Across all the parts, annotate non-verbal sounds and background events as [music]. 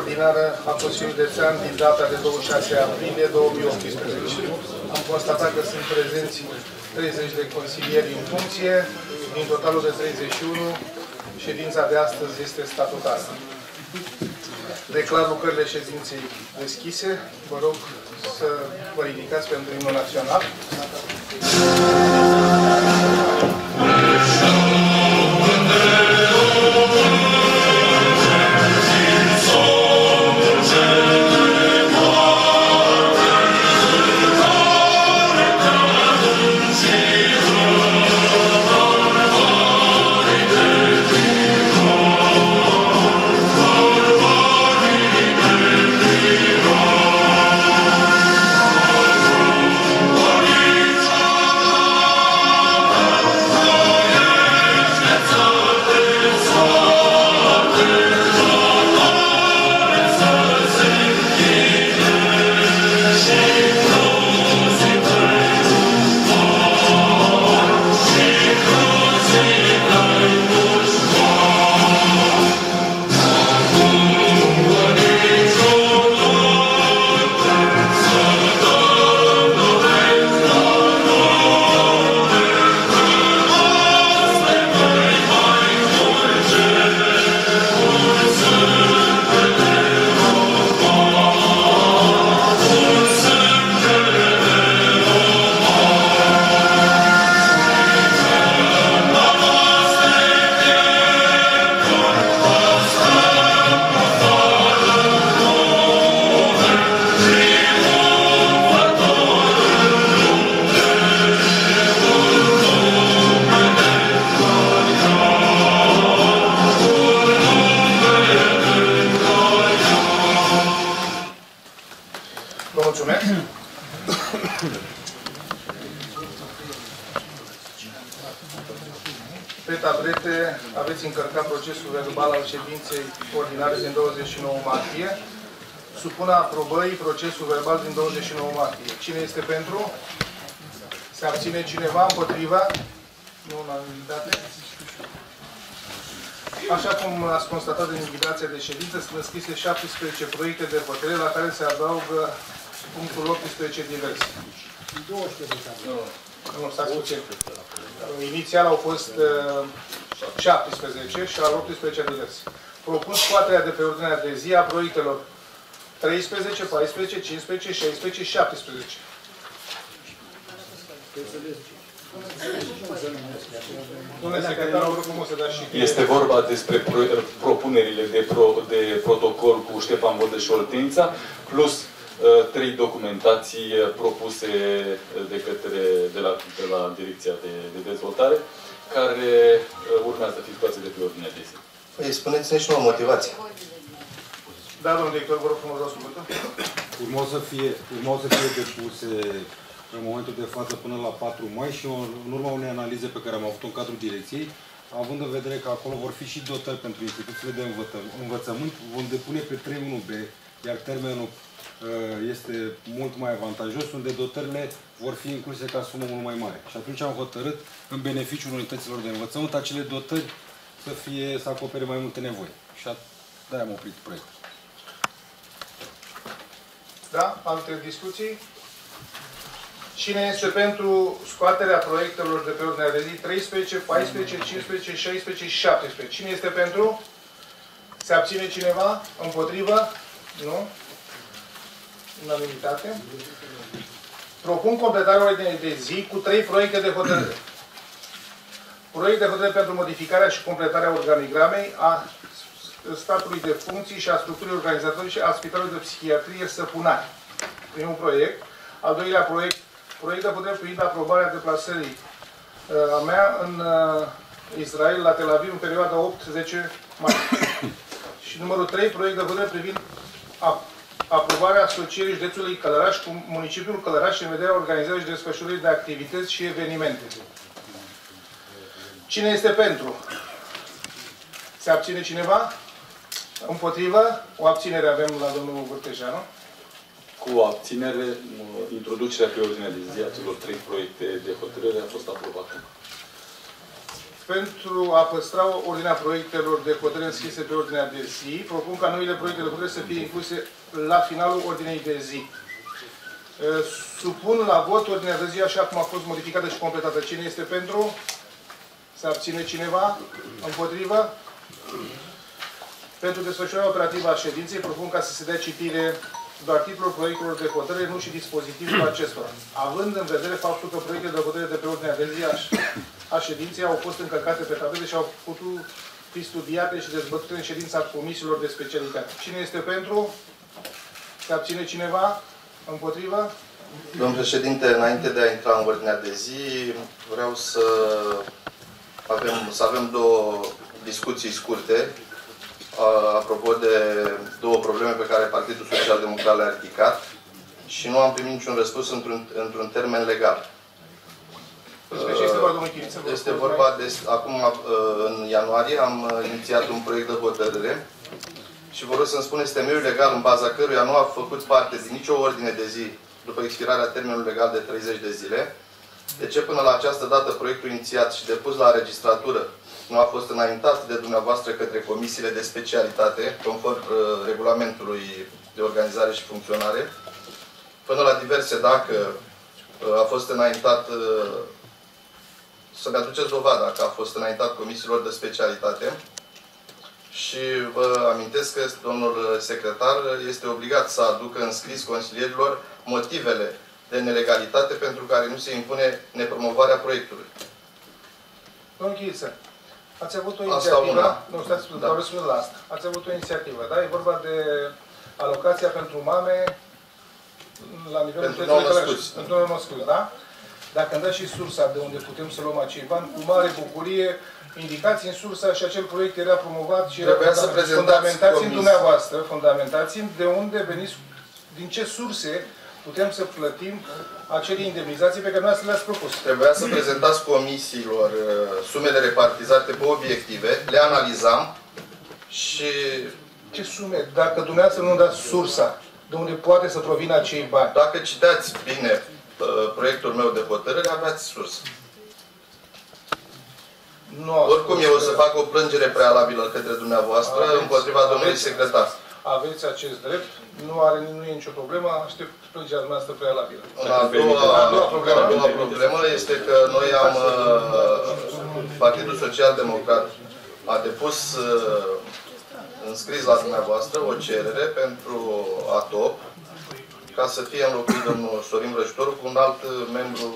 ordinară a Consiliului Județean din data de 26 aprilie 2018. Am constatat că sunt prezenți 30 de consilieri în funcție, din totalul de 31, ședința de astăzi este statutară. Declar lucrările ședinței deschise. Vă rog să vă ridicați pentru imnul național. Cine este pentru? Se abține cineva împotriva? Nu unanimitate. Așa cum ați constatat în invitația de ședință, sunt înscrise 17 proiecte de hotărâre la care se adaugă punctul 18 divers. 12 Nu, stați puțin. Inițial au fost uh, 17 și al 18 divers. Propun scoaterea de pe ordinea de zi a proiectelor 13, 14, 15, 16 și 17. Domnule secretar, vă rog frumos să dați și... Este vorba despre pro- propunerile de, pro, de protocol cu Ștefan Vodă și Oltenița, plus uh, trei documentații uh, propuse de către de la, de la Direcția de, de Dezvoltare, care uh, urmează să fie scoase de pe ordinea de zi. Păi spuneți-ne și o motivație. Da, domnul director, vă rog frumos, dați cuvântul. Urmau să fie, urmau să fie depuse în momentul de față până la 4 mai și în urma unei analize pe care am avut-o în cadrul direcției, având în vedere că acolo vor fi și dotări pentru instituțiile de învăță- învățământ, vom depune pe 3.1b, iar termenul uh, este mult mai avantajos, unde dotările vor fi incluse ca sumă mult mai mare. Și atunci am hotărât, în beneficiul unităților de învățământ, acele dotări să fie, să acopere mai multe nevoi. Și a- de-aia am oprit proiectul. Da? Alte discuții? Cine este pentru scoaterea proiectelor de pe ordinea de zi 13, 14, 15, 16 și 17? Cine este pentru? Se abține cineva? Împotrivă? Nu? Unanimitate. Propun completarea ordinei de zi cu trei proiecte de hotărâre. [clears throat] Proiect de hotărâre pentru modificarea și completarea organigramei a statului de funcții și a structurii organizatorice a Spitalului de Psihiatrie Săpunari. Primul proiect. Al doilea proiect, proiect de hotărâre privind aprobarea deplasării uh, a mea în uh, Israel, la Tel Aviv, în perioada 8-10 mai. [coughs] și numărul 3, proiect de hotărâre privind a, aprobarea asocierii județului Călăraș cu municipiul Călăraș în vederea organizării și desfășurării de activități și evenimente. Cine este pentru? Se abține cineva? Împotrivă? O abținere avem la domnul Vârtejeanu. Cu abținere, uh, introducerea pe ordinea de zi a celor trei proiecte de hotărâre a fost aprobată. pentru a păstra ordinea proiectelor de hotărâre înscrise pe ordinea de zi, propun ca noile proiecte de hotărâre să fie incluse la finalul ordinei de zi. Uh, Supun la vot ordinea de zi așa cum a fost modificată și completată. Cine este pentru? Se abține cineva? Împotrivă? Pentru desfășurarea operativă a ședinței, propun ca să se dea citire doar titlul proiectelor de hotărâre, nu și dispozitivul acestora. Având în vedere faptul că proiectele de hotărâre de pe ordinea de zi a, a ședinței au fost încărcate pe tabele și au putut fi studiate și dezbătute în ședința comisiilor de specialitate. Cine este pentru? Se abține cineva? Împotrivă? Domnul președinte, înainte de a intra în ordinea de zi, vreau să avem, să avem două discuții scurte a- apropo de două probleme pe care Partidul Social Democrat le-a ridicat și nu am primit niciun răspuns într-un, într-un termen legal. Despre ce este vorba, domnul Chiriță? Vă Este rog, vorba de, acum uh, în ianuarie am uh, inițiat un proiect de hotărâre și vă rog să-mi spuneți temeiul legal în baza căruia nu a făcut parte din nicio ordine de zi după expirarea termenului legal de 30 de zile. De ce până la această dată proiectul inițiat și depus la registratură nu a fost înaintat de dumneavoastră către comisiile de specialitate, conform uh, regulamentului de organizare și funcționare, până la diverse dacă uh, a fost înaintat uh, să-mi aduceți dovada că a fost înaintat comisiilor de specialitate și vă amintesc că domnul secretar este obligat să aducă în scris consilierilor motivele de nelegalitate pentru care nu se impune nepromovarea proiectului. Domnul Chiriță, ați avut o Asta inițiativă, una. nu stați, Da. da. răspund la asta. Ați avut o inițiativă, da? E vorba de alocația pentru mame la nivelul Pentru județului nou-născuți. Călăraș- Pentru nou născuți, da? Dacă îmi dați și sursa de unde putem să luăm acei bani, cu mare bucurie, indicați în sursa și acel proiect era promovat și era Trebuia să fundament- prezentați fundamentați în comis- dumneavoastră, fundamentați de unde veniți, din ce surse putem să plătim acele indemnizații pe care noi le-ați propus. Trebuia să prezentați comisiilor uh, sumele repartizate pe obiective, le analizam și Ce sume? Dacă dumneavoastră nu dați sursa de unde poate să provină acei bani. dacă citeați bine uh, proiectul meu de hotărâre, aveați sursă. Nu a Oricum spus eu o că să fac o plângere prealabilă către dumneavoastră Aveți- împotriva domnului aveți- secretar. Aveți acest drept, nu are nu e nicio problemă, aștept plângerea dumneavoastră prealabilă. A doua, A doua problemă. a doua problemă este că noi am, uh, Partidul Social Democrat a depus uh, înscris la dumneavoastră o cerere pentru ATOP ca să fie înlocuit domnul Sorin Vrăjitoru cu un alt uh, membru.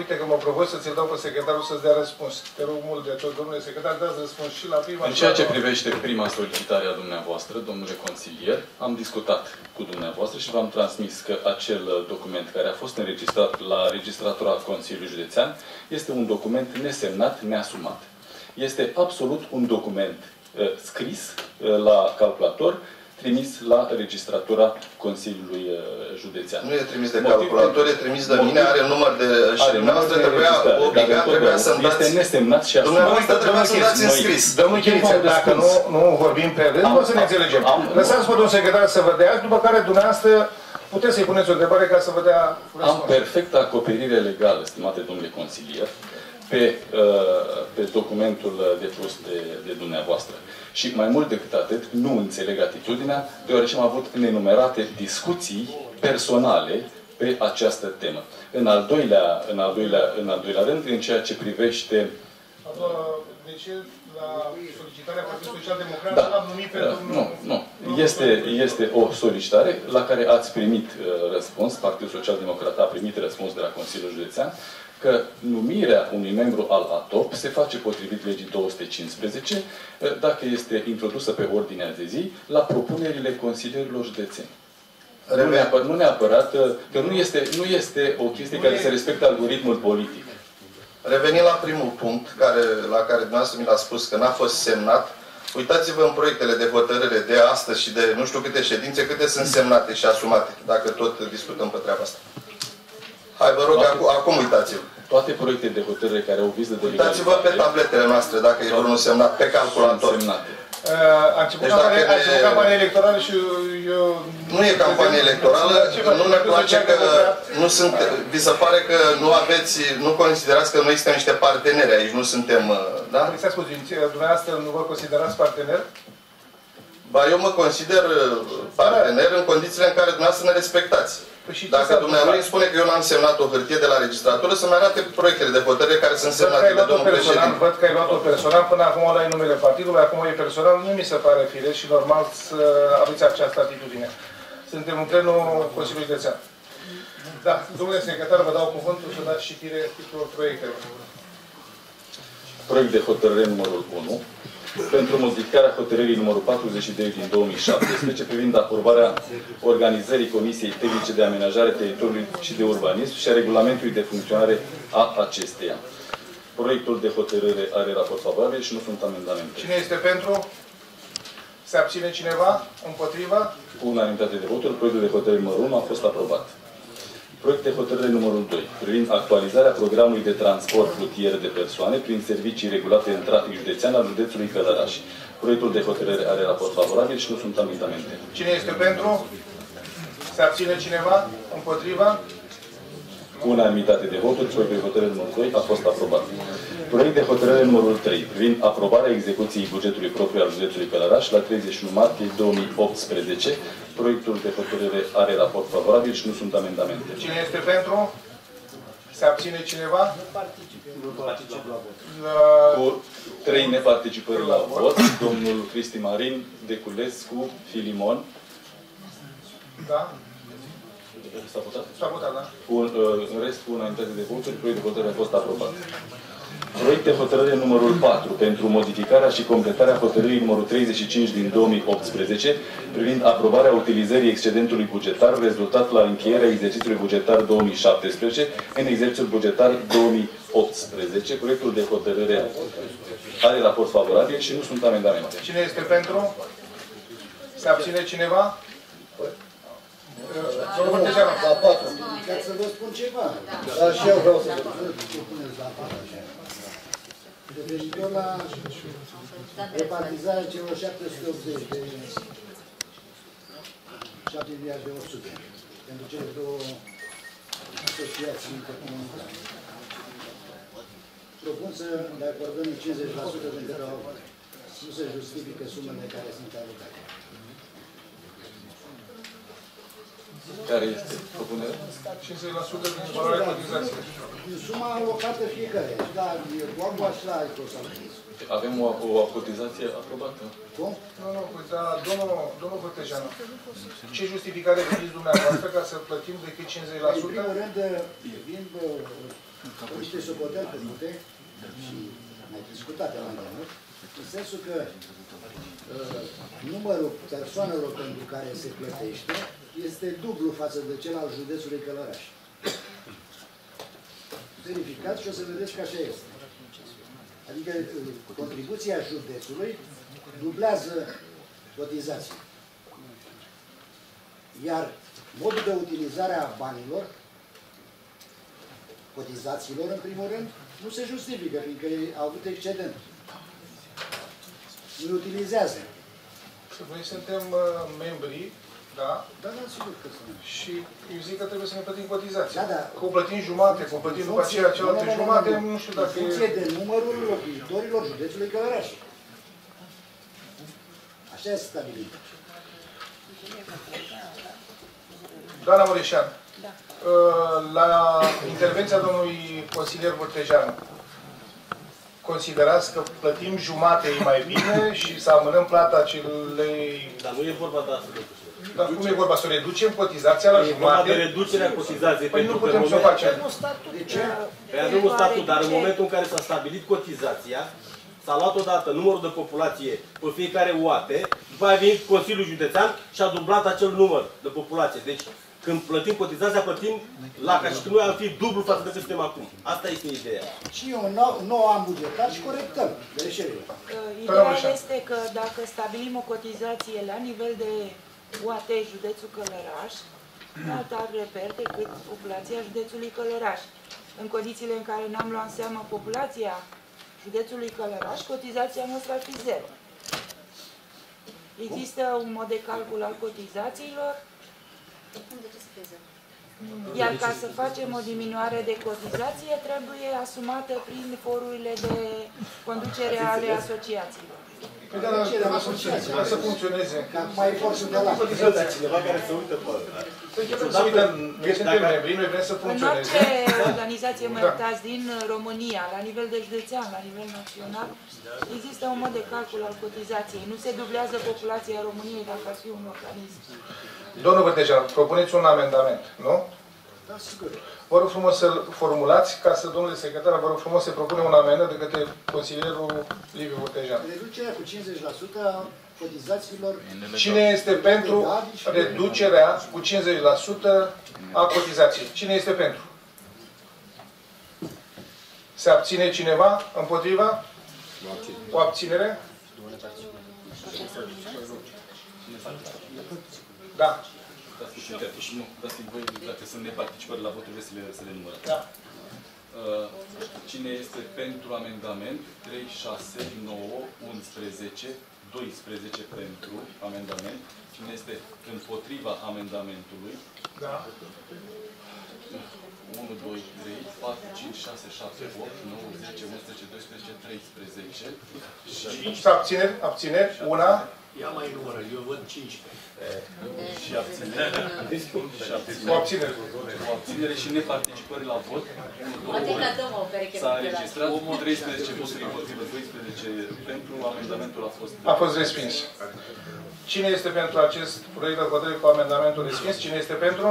Uite că mă provoi să ți-l dau pe secretarul să-ți dea răspuns. Te rog mult de tot, domnule secretar, dați răspuns și la prima În și ceea la ce a doua. privește prima solicitare a dumneavoastră, domnule consilier, am discutat cu dumneavoastră și v-am transmis că acel document care a fost înregistrat la registratura Consiliului Județean este un document nesemnat, neasumat. Este absolut un document uh, scris uh, la calculator, trimis la registratura Consiliului uh, Județean. Nu e trimis de Motiv- calculator, e trimis de mine, are număr de... și Are dumneavoastră număr de trebuia, înregistrare, dar obligat, trebuia întotdeauna să-mi dați... Este nesemnat și asumat. Dumneavoastră trebuia să-mi dați în Noi- scris. Domnul Chiriță, Timp am dacă nu, răspuns. nu vorbim pe rând, Am- o să ne înțelegem. am- Lăsați vă domnul secretar să vă dea, după care dumneavoastră puteți să-i puneți o întrebare ca să vă dea Am răspuns. perfectă acoperire legală, stimate domnule consilier, pe, uh, pe documentul uh, depus de, de dumneavoastră. Și mai mult decât atât, nu înțeleg atitudinea, deoarece am avut nenumerate discuții personale pe această temă. În al doilea, în al doilea, în al doilea rând, în ceea ce privește A doua, Deci la solicitarea Partidului Social Democrat Da. l-am numit pe Uh, domnul... Nu, nu. Este, este o solicitare la care ați primit uh, răspuns, Partidul Social Democrat a primit răspuns de la Consiliul Județean, că numirea unui membru al ATOP se face potrivit legii 215 uh, dacă este introdusă pe ordinea de zi la propunerile consilierilor județeni. Nu Reven- neapărat, nu neapărat, uh, că nu este, nu este o chestie care se respectă algoritmul politic. Revenind la primul punct care, la care dumneavoastră mi l-a spus că n-a fost semnat, uitați-vă în proiectele de hotărâre de astăzi și de nu știu câte ședințe, câte sunt semnate și asumate, dacă tot discutăm pe treaba asta. Hai, vă rog, acum, acum uitați-vă. Toate proiectele de hotărâre care au viză de Uitați-vă pe tabletele noastre, dacă e vreunul semnat, pe calculator. semnate. Uh, a început Deci campania, dacă a ne- început campania electorală și eu... Nu e campanie electorală, nu ne place că nu sunt, vi se pare că nu aveți, nu considerați că noi suntem niște parteneri aici, nu suntem, uh, da? Explicați puțin, dumneavoastră nu vă considerați partener? Ba, eu mă consider uh, partener în condițiile în care dumneavoastră ne respectați. Păi și ce Dacă s-a dumneavoastră întâmplat? îmi spune că eu n-am semnat o hârtie de la registratură, să-mi arate proiectele de hotărâre care sunt Văd că ai semnate de luat-o domnul personal, președinte. văd că ai luat-o personal, până acum dai numele partidului, acum e personal, nu mi se pare firesc și normal să aveți această atitudine. Suntem în plenul Consiliului Județean. Da, domnule secretar, vă dau cuvântul să dați citire tuturor proiectelor. Proiect de hotărâre numărul 1 pentru modificarea hotărârii numărul 42 din 2017 privind aprobarea organizării Comisiei Tehnice de Amenajare Teritoriului și de Urbanism și a regulamentului de funcționare a acesteia. Proiectul de hotărâre are raport favorabil și nu sunt amendamente. Cine este pentru? Se abține cineva? Împotriva? Cu unanimitate de voturi, proiectul de hotărâre numărul 1 a fost aprobat. Proiect de hotărâre numărul 2, privind actualizarea programului de transport rutier de persoane prin servicii regulate în trafic județean al județului Călăraș. Proiectul de hotărâre are raport favorabil și nu sunt amendamente. Cine este pentru? Se abține cineva? Împotriva? Cu unanimitate de voturi, proiectul de hotărâre numărul 2 a fost aprobat. Proiect de hotărâre numărul 3, privind aprobarea execuției bugetului propriu al județului Călăraș la 31 martie 2018. Proiectul de hotărâre are raport favorabil și nu sunt amendamente. Cine este pentru? Se abține cineva? La... Cu trei neparticipări la vot, domnul Cristi Marin, Deculescu, Filimon. Da? S-a votat? S-a votat, da? Cu, uh, în rest, cu unanimitate de voturi, proiectul de hotărâre a fost aprobat. Proiect de hotărâre numărul 4 pentru modificarea și completarea hotărârii numărul 35 din 2018 privind aprobarea utilizării excedentului bugetar rezultat la încheierea exercițiului bugetar 2017 în exercițiul bugetar 2018. Proiectul de hotărâre are raport favorabil și nu sunt amendamente. Cine este pentru? Se abține cineva? Domnul Muteșanu. La patru. Ca să vă spun ceva. Dar și eu vreau să vă puneți la patru așa. Referitor la repartizarea celor 780 de 7 miliarde 800 pentru cele două asociații intercomunitare. Propun să le acordăm 50% din care au- nu se justifică sumele care sunt alocate. Care este propunerea? 50% din valoarea cotizației. Din suma alocată fiecare. Da, e Boagua și la Icosalatis. Avem o, o cotizație aprobată. Cum? Nu, nu, păi, dar domnul, domnul Vârtejeanu, ce justificare veniți dumneavoastră ca să plătim decât În primul 50%? rând, vin uh, niște socoteli făcute și mai discutate la mult, în sensul că uh, numărul persoanelor pentru care se plătește este dublu față de cel al județului Călăraș. Verificați și o să vedeți că așa este. Adică uh, contribuția județului dublează cotizația. Iar modul de utilizare a banilor, cotizațiilor în primul rând, nu se justifică, fiindcă ei au avut excedent. Nu utilizează. Noi suntem uh, membri, da? Da, da, sigur că sunt. Și eu zic că trebuie să ne plătim cotizația. Da, da. Că o plătim jumate, că o plătim după aceea cealaltă jumate, nu știu dacă În funcție e... de numărul locuitorilor județului Călăraș. Așa este stabilit. Doamna Mureșan, uh, la intervenția domnului consilier Vârtejeanu, considerați că plătim jumate e mai bine și să amânăm plata celei... Dar nu e vorba de asta. Dar cum e vorba? Să reducem cotizația la E vorba de jumate? reducerea cotizației. Păi nu pentru că putem în să o moment- facem. De ce? Păi avem un statut, dar în momentul în care s-a stabilit cotizația, s-a luat odată numărul de populație pe fiecare UAT, după aia a venit Consiliul Județean și a dublat acel număr de populație. Deci, când plătim cotizația, plătim la ca și când noi am fi dublu față de ce suntem acum. Asta este ideea. Și eu nou, nou am bugetat și corectăm greșelile. Doamna Ideea Mureșan. este că dacă stabilim o cotizație la nivel de UAT județul Călăraș, alt ar reper decât populația județului Călăraș. În condițiile în care n-am luat în seamă populația județului Călăraș, cotizația noastră ar fi zero. Există un mod de calcul al cotizațiilor, iar ca să facem o diminuare de cotizație, trebuie asumată prin forurile de conducere ale asociațiilor. Păi da, dar Cerem ca asociația. ca să funcționeze. Ca mai forță de la. Dar cineva care se uită pe... Să începem să uităm, noi suntem membri, noi vrem să În funcționeze. orice organizație mă iertați din România, la nivel de județean, la nivel național, există un mod de calcul al cotizației. Nu se dublează populația României dacă ar fi un organism. Domnul Vârtejan, propuneți un amendament, nu? Da, sigur. Vă rog frumos să-l formulați, ca să, domnule secretar, vă rog frumos să propune un amendament de către consilierul Liviu Vârtejan. Reducerea cu 50% a cotizațiilor Cine este pentru reducerea cu 50% a cotizației? Cine este pentru? Se abține cineva împotriva? O abținere? Da. Dați puțin timp. Și nu, dați voi, dacă sunt neparticipări la voturi, vreți să le, să le numărați. Da. Uh, Cine este pentru amendament? 3, 6, 9, 11, 12 pentru amendament. Cine este împotriva amendamentului? Da. 1, 2, 3, 4, 5, 6, 7, 8, 9, 10, 11, 12, 13 și, Și abțineri? Abțineri? Una. Ia mai numără, eu văd 15. și abținere. Și abținere. O abținere. O abținere și neparticipări la vot. 1, 2, Poate că dăm o pereche S-a de la înregistrat 13 voturi împotrivă, 12 pentru, amendamentul a fost... A fost respins. Cine este pentru acest proiect de hotărâre cu amendamentul respins? Cine este pentru?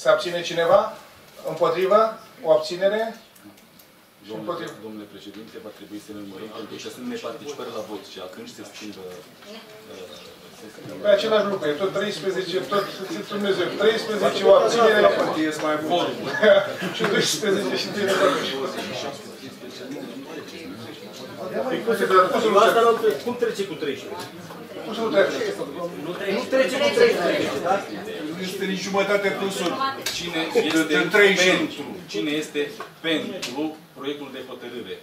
Se abține cineva? Împotrivă? O abținere? Domnule, împotrivă. domnule președinte, va trebui să ne numărăm pentru că sunt neparticipări la vot și atunci se schimbă... uh, se schimbă. Pe același lucru, e tot 13, tot Dumnezeu, 13 o abținere și 12 și 3 Cum se cum să nu Asta trece? n-am înțeles. Cum trece cu 13? Cum să nu trece? Nu trece cu 13, da? Nu este nici jumătate plus unu. Cine De- este de 31. pentru? Cine este pentru proiectul de hotărâre?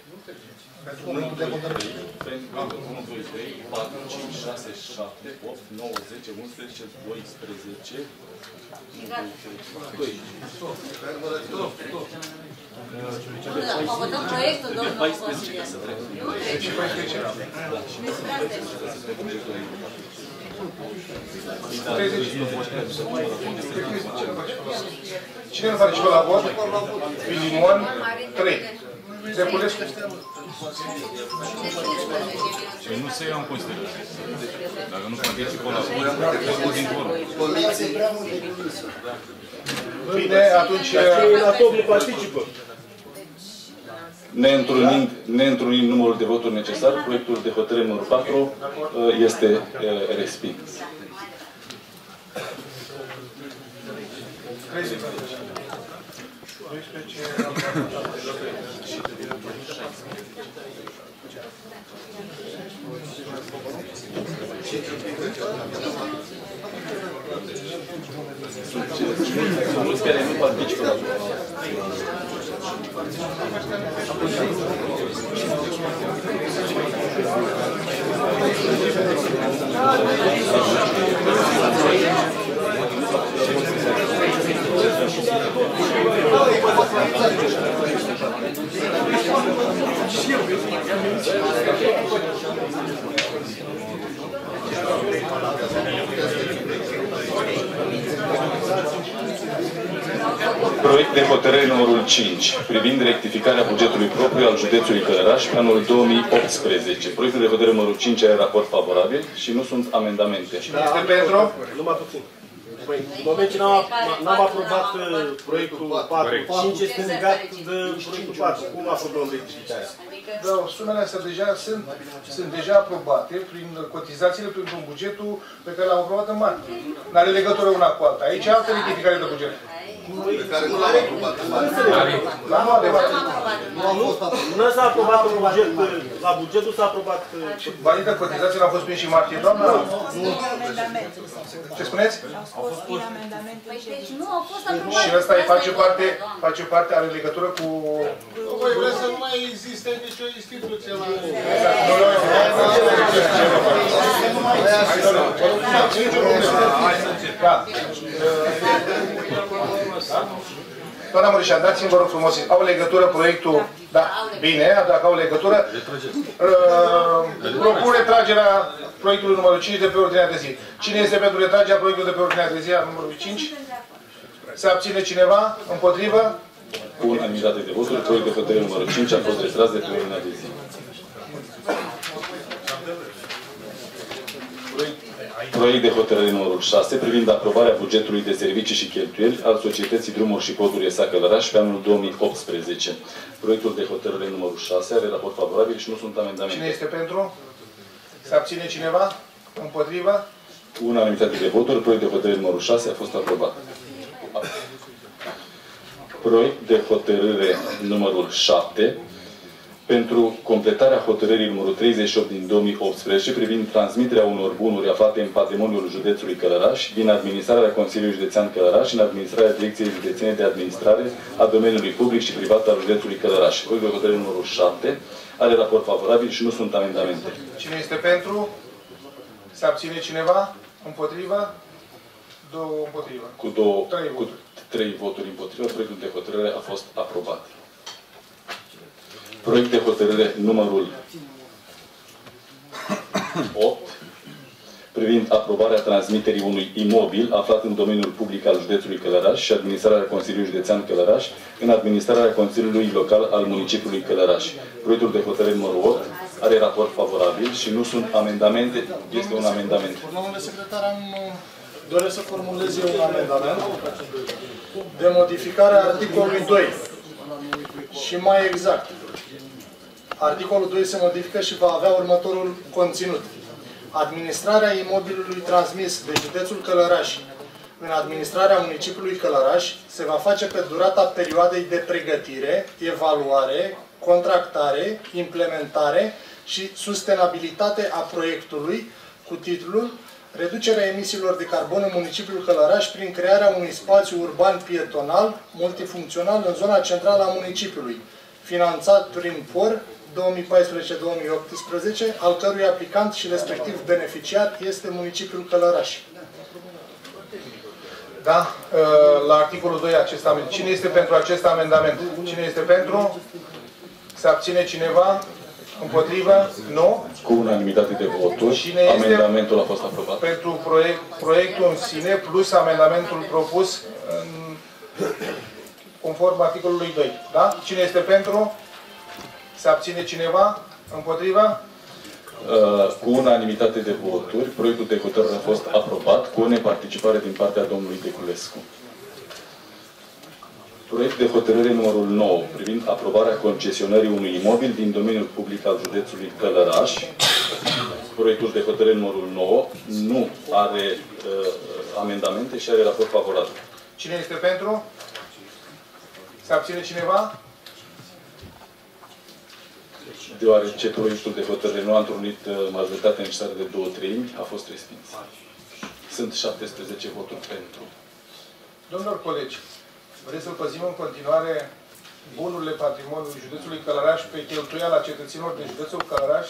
1, 2, 3, pentru 1, 2, 3, 4, 5, 6, 7, 8, 9, 10, 11, 12, 1, 2, 3, 2. Mă votăm proiectul, domnul 14 consilier. ca să treacă. Și 14 era. 30. Cine nu participă la vot? Filimon 3. Depulescu. Și nu se ia în considerare. Dacă nu participă la vot, votul din forum. Comisie prea multe comisii. Bine, atunci... Cei la top nu participă. Neîntrunind, neîntrunind numărul de voturi necesar, proiectul de hotărâre numărul 4 uh, este uh, respins. 30. 12. Sunt mulți care nu participă la vot. Proiect de hotărâre numărul 5 privind rectificarea bugetului propriu al județului Călăraș pe anul 2018. Proiectul de hotărâre numărul 5 are raport favorabil și nu sunt amendamente. Este pentru? Numai puțin. Păi, în moment ce n-am, n-am aprobat uh, proiectul 4, 5 este legat de proiectul 4. Cum aprobăm rectificarea? Da, sumele astea deja sunt, sunt deja aprobate prin cotizațiile pentru bugetul pe care l-am aprobat în martie. Nu are legătură una cu alta. Aici e altă rectificare de buget. Pe care nu l-am aprobat. Dar nu adevărat. Nu s-a aprobat un buget, la bugetul s-a aprobat... Validă cotizațiile au fost prins și martie, doamna? amendament. Ce spuneți? Au fost prin amendament în Deci nu au fost aprobate. Și ăsta îi face parte, face parte, are legătură cu... Voi vreți să nu mai existe nicio instituție la... Da. Doamna Murișan, dați-mi vă rog frumos, au legătură proiectul, da, bine, dacă au legătură, uh, propun retragerea proiectului numărul 5 de pe ordinea de zi. Cine este pentru retragerea proiectului de pe ordinea de zi a numărului 5? Se abține cineva? Împotrivă? Cu unanimitate de voturi, proiect de hotărâre numărul 5 a fost retras de pe ordinea de zi. Proiect de hotărâre numărul 6 privind aprobarea bugetului de servicii și cheltuieli al Societății Drumuri și Poduri ESA Călăraș pe anul 2018. Proiectul de hotărâre numărul 6 are raport favorabil și nu sunt Cine amendamente. este pentru? Se abține cineva? Împotrivă? Cu unanimitate de voturi, proiect de hotărâre numărul 6 a fost aprobat. Proiect de hotărâre numărul 7 pentru completarea hotărârii numărul 38 din 2018 privind transmiterea unor bunuri aflate în patrimoniul județului Călăraș din administrarea Consiliului Județean Călăraș în administrarea Direcției Județene de Administrare a domeniului public și privat al județului Călăraș. Proiectul de hotărâre numărul 7 are raport favorabil și nu sunt amendamente. Cine este pentru? Se abține cineva? Împotrivă? Două împotrivă. Cu, două, Trei cu voturi. trei voturi împotrivă, proiectul de hotărâre a fost aprobat. Proiect de hotărâre numărul 8 privind aprobarea transmiterii unui imobil aflat în domeniul public al județului Călăraș și administrarea Consiliului Județean Călăraș în administrarea Consiliului Local al municipiului Călăraș. Proiectul de hotărâre numărul 8 are raport favorabil și nu sunt amendamente, este un amendament. Domnule secretar, am, uh, doresc să formulez eu un amendament de modificare a articolului 2. Și mai exact, articolul 2 se modifică și va avea următorul conținut. Administrarea imobilului transmis de județul Călăraș în administrarea municipiului Călăraș se va face pe durata perioadei de pregătire, evaluare, contractare, implementare și sustenabilitate a proiectului cu titlul Reducerea emisiilor de carbon în municipiul Călăraș prin crearea unui spațiu urban pietonal multifuncțional în zona centrală a municipiului, finanțat prin POR 2014-2018, al cărui aplicant și respectiv beneficiar este municipiul Călăraș. Da? Uh, La articolul 2 acest amendament. Cine este pentru acest amendament? Cine este pentru? Se abține cineva? Împotrivă? Nu? Cu unanimitate de voturi, Cine este- amendamentul a fost aprobat. Pentru proiect, proiectul în sine plus amendamentul propus în, conform articolului 2. Da? Cine este pentru? Se abține cineva? Împotrivă? Uh, Cu unanimitate de voturi, proiectul de hotărâre a fost aprobat cu o neparticipare din partea domnului Deculescu. Proiect de hotărâre numărul 9 privind aprobarea concesionării unui imobil din domeniul public al județului Călăraș. Proiectul de hotărâre numărul 9 nu are uh, amendamente și are raport favorabil. Cine este pentru? Se abține cineva? Deoarece proiectul de hotărâre nu a întrunit uh, majoritatea necesară de două treimi, a fost respins. Sunt 17 voturi pentru. Domnilor colegi, vreți să păzim în continuare bunurile patrimoniului județului Călăraș pe cheltuiala cetățenilor din județul Călăraș?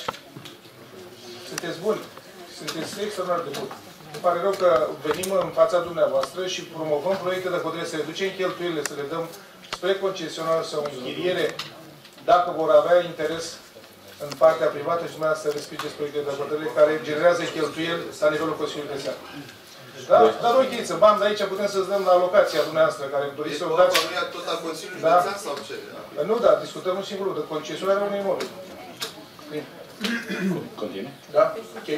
Sunteți buni, sunteți extraordinar de buni. Îmi pare rău că venim în fața dumneavoastră și promovăm proiecte de hotărâre, să reducem cheltuielile, să le dăm spre concesionar sau închiriere, dacă vor avea interes în partea privată și dumneavoastră să respingeți proiecte de hotărâre care generează cheltuieli la nivelul Consiliului de Seară. Da? Dar ok, să bani de aici putem să-ți dăm la locația dumneavoastră care doriți să o dați. Deci, tot al Consiliului Da. Județean sau ce? Nu, da, discutăm un singur lucru, de concesionarea unui imobil. Bine. Continui. Da? Ok.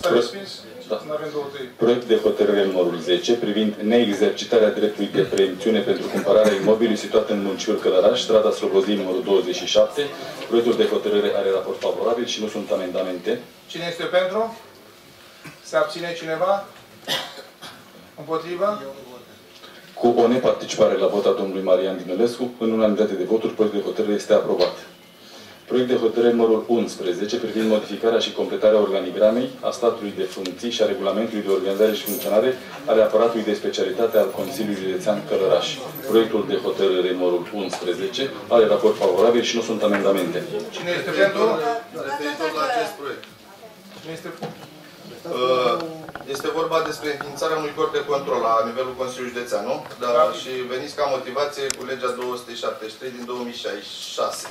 S-a Pro- respins? Da. Nu avem două, trei. Proiect de hotărâre numărul 10 privind neexercitarea dreptului de preemțiune pentru cumpărarea imobilului situat în municipiul Călăraș, strada Slobozii numărul 27. Proiectul de hotărâre are raport favorabil și nu sunt amendamente. Cine este pentru? Se abține cineva? Împotrivă? Cu o neparticipare la vot a domnului Marian Dinălescu, în unanimitate de voturi, proiectul de hotărâre este aprobat. Proiect de hotărâre numărul 11 privind modificarea și completarea organigramei a statului de funcții și a regulamentului de organizare și funcționare ale aparatului de specialitate al Consiliului Județean Călăraș. Proiectul de hotărâre numărul 11 are raport favorabil și nu sunt amendamente. Cine este pentru? Referitor la acest proiect. Cine este Uh, Este vorba despre înființarea unui corp de control la nivelul Consiliului Județean, nu? Da, și veniți ca motivație cu legea 273 din 2006.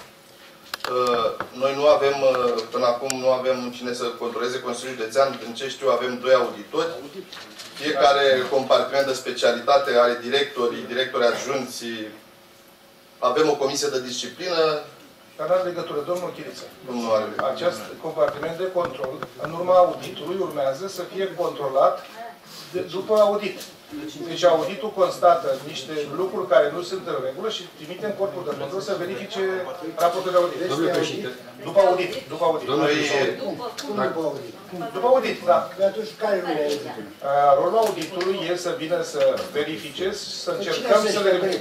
Uh, Noi nu avem, uh, până acum nu avem cine să controleze Consiliul Județean, din ce știu avem doi auditori. Fiecare compartiment de specialitate are directori, directori adjunți, avem o comisie de disciplină, Dar are legătură, domnul Chiriță. Domnul are legătură. Acest compartiment de control, în urma auditului, urmează să fie controlat de, după audit. Deci auditul constată niște lucruri care nu sunt în regulă și trimite în corpul de control să verifice raportul de audit. Domnule președinte. După audit, după audit. Domnule Noi- președinte. Cum după audit? După audit, da. Păi atunci care nu le auditului? Uh, Rolul auditului e să vină să verifice, să Păi Cine încercăm sunt să ăștia le... doi,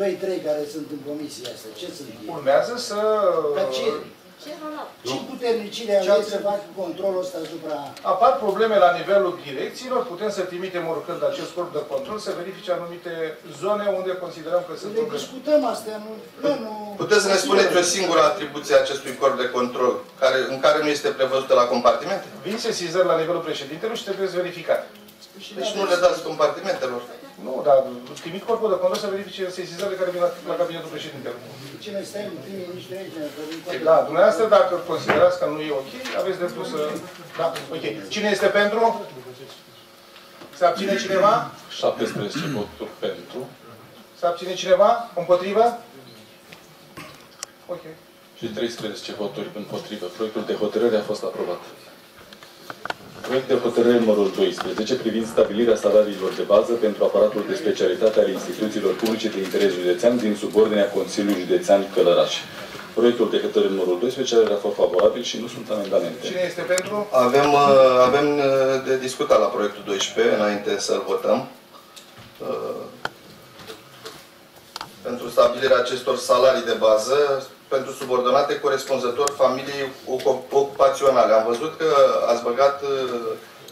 doi, trei care sunt în comisia asta? Ce sunt ei? Urmează să... Dar ce, ce puternicirea Ce au ați- ei să facă controlul ăsta asupra... Apar probleme la nivelul direcțiilor, putem să trimitem oricând acest corp de control să verifice anumite zone unde considerăm că sunt Le probleme. discutăm astea, nu... nu, nu Puteți să ne spuneți o singură atribuție a acestui corp de control care, în care nu este prevăzută la compartimente? Vin sesizări la nivelul președintelui și trebuie verificate. Deci nu le dați compartimentelor. Nu, dar trimit corpul de control să verifice sesizările care vin la, la cabinetul președintelui. Ce noi stai în primii niște aici, că din toate- Da, dumneavoastră, dacă considerați că nu e ok, aveți dreptul să... Da, ok. Cine este pentru? Se abține cineva? 17 voturi pentru. Se abține cineva? Împotrivă? Ok. și 13 voturi împotrivă. Proiectul de hotărâre a fost aprobat. Proiect de hotărâre numărul 12 privind stabilirea salariilor de bază pentru aparatul de specialitate al instituțiilor publice de interes județean din subordinea Consiliului Județean Călăraș. Proiectul de hotărâre numărul 12 are raport favorabil și nu sunt amendamente. Cine este pentru? Avem, uh, avem uh, de discutat la proiectul 12, înainte să-l votăm. Uh, Pentru stabilirea acestor salarii de bază pentru subordonate corespunzător familiei ocu- ocupaționale. Am văzut că ați băgat uh,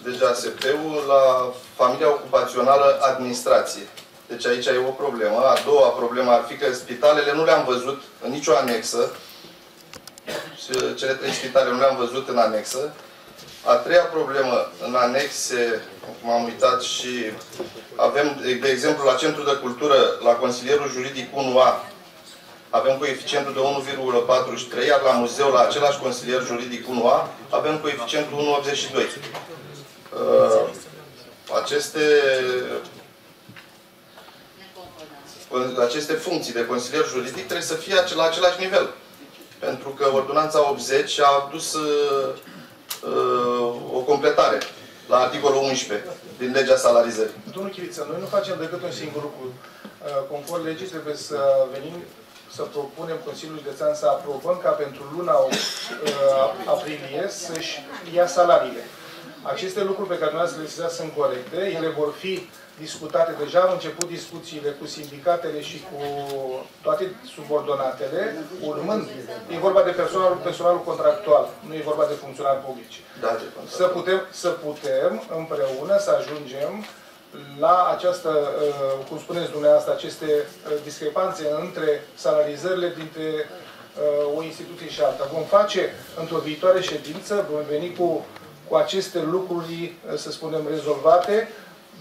deja SP-ul la familia ocupațională administrație. Deci aici e o problemă. A doua problemă ar fi că spitalele nu le-am văzut în nicio anexă. Și Cele trei spitale nu le-am văzut în anexă. A treia problemă, în anexe, m-am uitat și avem, de, de exemplu, la Centrul de Cultură, la Consilierul Juridic 1A, avem coeficientul de 1,43, iar la muzeu, la același consilier juridic 1A, avem coeficientul 1,82. Uh, aceste, aceste funcții de consilier juridic trebuie să fie la același nivel. Pentru că ordonanța 80 a adus uh, uh, o completare la articolul 11 din legea salarizării. Domnul Chiriță, noi nu facem decât un singur lucru. Uh, Conform legii trebuie să venim să propunem Consiliului Județean să aprobăm ca pentru luna uh, aprilie să-și ia salariile. Aceste lucruri pe care dumneavoastră le sesizați sunt corecte, ele vor fi discutate, deja au început discuțiile cu sindicatele și cu toate subordonatele, urmând, e vorba de personalul, personalul contractual, nu e vorba de funcționari publici. Da, de Să putem, să putem împreună să ajungem la această, uh, cum spuneți dumneavoastră, aceste uh, discrepanțe între salarizările dintre uh, o instituție și alta. Vom face într-o viitoare ședință, vom veni cu, cu aceste lucruri, uh, să spunem, rezolvate,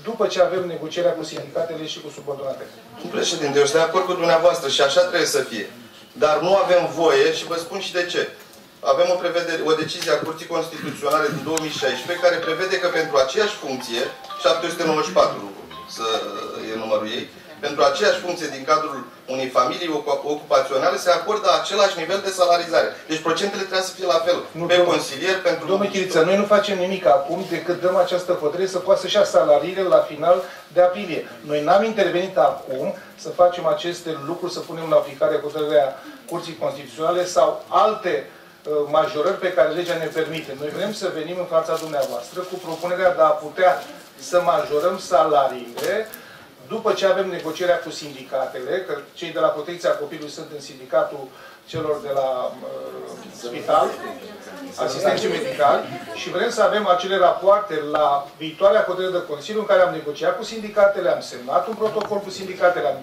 după ce avem negocierea cu sindicatele și cu subordonatele. Președinte, eu sunt de acord cu dumneavoastră și așa trebuie să fie. Dar nu avem voie și vă spun și de ce. Avem o, prevedere, o decizie a Curții Constituționale din 2016 care prevede că pentru aceeași funcție, 794 să e numărul ei, pentru aceeași funcție din cadrul unei familii ocu- ocupaționale se acordă același nivel de salarizare. Deci procentele trebuie să fie la fel. Nu, pe domnul- consilier, pentru... Domnul Chiriță, noi nu facem nimic acum decât dăm această hotărâre să poată să-și ia salariile la final de aprilie. Noi n-am intervenit acum să facem aceste lucruri, să punem în aplicare hotărârea Curții Constituționale sau alte uh, majorări pe care legea ne permite. Noi vrem să venim în fața dumneavoastră cu propunerea de a putea să majorăm salariile după ce avem negocierea cu sindicatele, că cei de la protecția copilului sunt în sindicatul celor de la uh, spital, asistenții medicali, și vrem să avem acele rapoarte la viitoarea hotărâre de Consiliu în care am negociat cu sindicatele, am semnat un protocol cu sindicatele, am,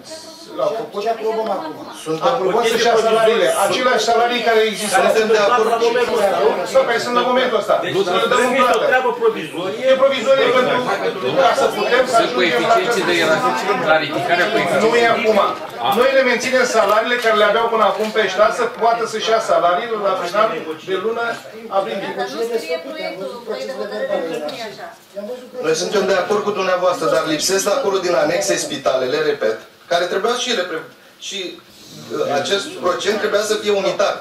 am făcut... Ce aprobăm acum? Aprobăm să-și ia salariile, aceleași salarii care există. Suntem de acord la momentul ăsta. Stop, hai sunt la momentul ăsta. Deci, Să le dăm în este o plată. treabă provizorie. E provizorie pentru ca să putem să Să ajungem la coeficienții de această clarificarea Nu coeficienților. e acum. Noi le menținem salariile care le aveau până acum pe stat să poată să-și ia salariile la final de lună aprilie. Dar nu scrie proiectul, proiect de hotărâre, nu scrie așa. I-am văzut Noi suntem de acord cu dumneavoastră, dar lipsesc de acolo din anexe spitalele, repet, care trebuia și ele, pre- și uh, acest procent trebuia să fie unitar.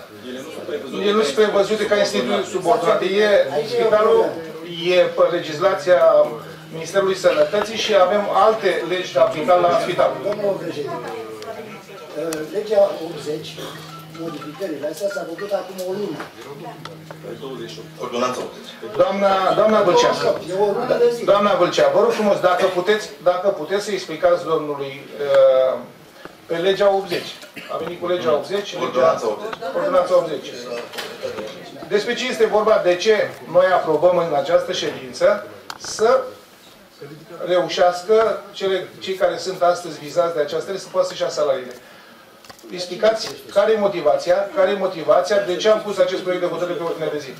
El nu sunt prevăzute ca instituții subordonate. E, spitalul e pe legislația Ministerului Sănătății și avem alte legi de aplicat la spital. Domnul președinte, uh, legea 80, modificările astea s-a făcut acum o lună. Ordonanța 80. Doamna, doamna Vâlcea, E o lună de zi. doamna Vâlcea, vă rog frumos, dacă puteți, dacă puteți să explicați domnului uh, pe legea 80. A venit cu legea 80 și legea... Ordonanța 80. Ordonanța 80. Despre ce este vorba, de ce noi aprobăm în această ședință să reușească cele, cei care sunt astăzi vizați de această lege să poată să-și ia salariile. Explicați care e motivația, care e motivația, de ce am pus acest proiect de hotărâre pe ordinea de zi. Uh,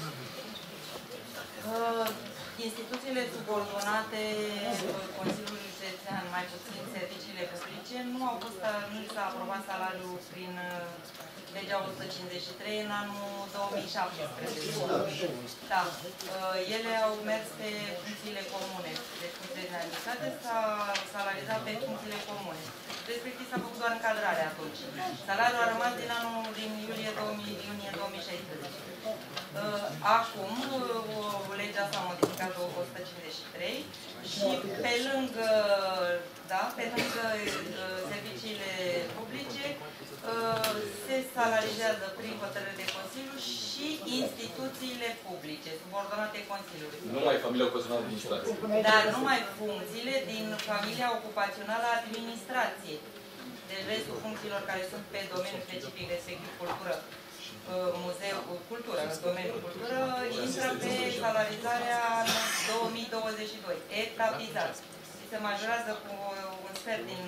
Instituțiile subordonate uh, Consiliului Județean, mai puțin serviciile publice, nu au fost, nu s-a aprobat salariul prin uh, legea 153 în anul 2017. Da. Uh, Ele au mers pe funcțiile comune. Deci funcțiile de administrație s-a salarizat pe funcțiile comune. Respectiv s-a făcut doar încadrarea atunci. Salariul a rămas din anul din iulie 2000, iunie 2016. Uh, Acum, uh, legea s-a modificat 153 și pe lângă, da, pe lângă uh, serviciile publice uh, se salarizează prin hotărâre de Consiliu și instituțiile publice, subordonate Consiliului. Numai familia ocasională de administrație. Dar numai funcțiile din familia ocupațională a administrației. Deci restul funcțiilor care sunt pe domeniul specific, respectiv cultură, uh, muzeu, cultură, în domeniul cultură, intră pe salarizarea în 2022, etapizat. Și se majorează cu un sfert din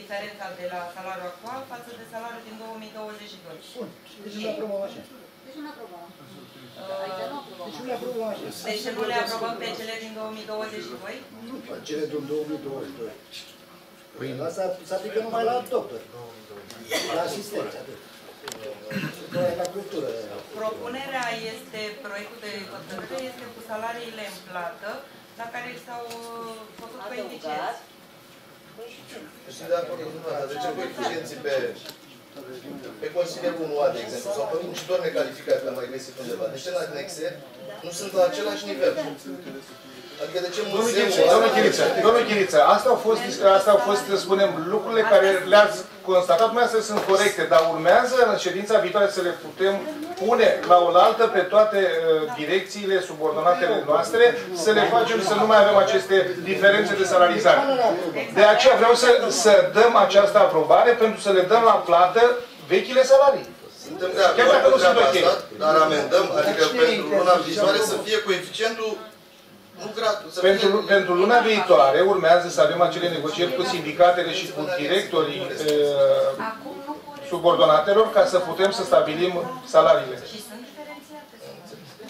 diferența de la salariul actual față de salariul din 2022. Bun. Deci nu le aprobăm așa. Deci nu aprobăm. Uh, Aici nu aprobăm. Deci nu le aprobăm așa. Deci nu le aprobăm pe cele din 2022? Nu, pe cele din 2022. Păi asta se aplică numai la doctor. La asistență, atât. Doar la cultură. Propunerea este, proiectul de hotărâre este cu salariile în plată, la care s-au uh, făcut coeficienți. Sunt de acord cu dumneavoastră. De ce coeficienții pe, pe consilierul 1A, de exemplu, sau pe muncitor necalificat, că am mai găsit undeva. De ce în anexe nu sunt la același nivel? Adică de ce Domnul muzeul Chiriță, domnul Chiriță, domnul Chiriță, asta au fost, asta au fost, spunem, lucrurile care le-ați constatat, dumneavoastră sunt corecte, dar urmează în ședința viitoare să le putem pune la oaltă pe toate uh, direcțiile subordonatele noastre, să le facem să nu mai avem aceste diferențe de salarizare. De aceea vreau să, să dăm această aprobare pentru să le dăm la plată vechile salarii. Suntem de Chiar acord dacă cu nu sunt treaba ok. asta, dar amendăm, adică pentru luna viitoare să fie coeficientul nu gradul, să Pentru, fie... pentru luna viitoare urmează să avem acele negocieri cu sindicatele și cu directorii uh, Acum nu pot subordonatelor ca să putem să stabilim salariile. și sunt diferențiate.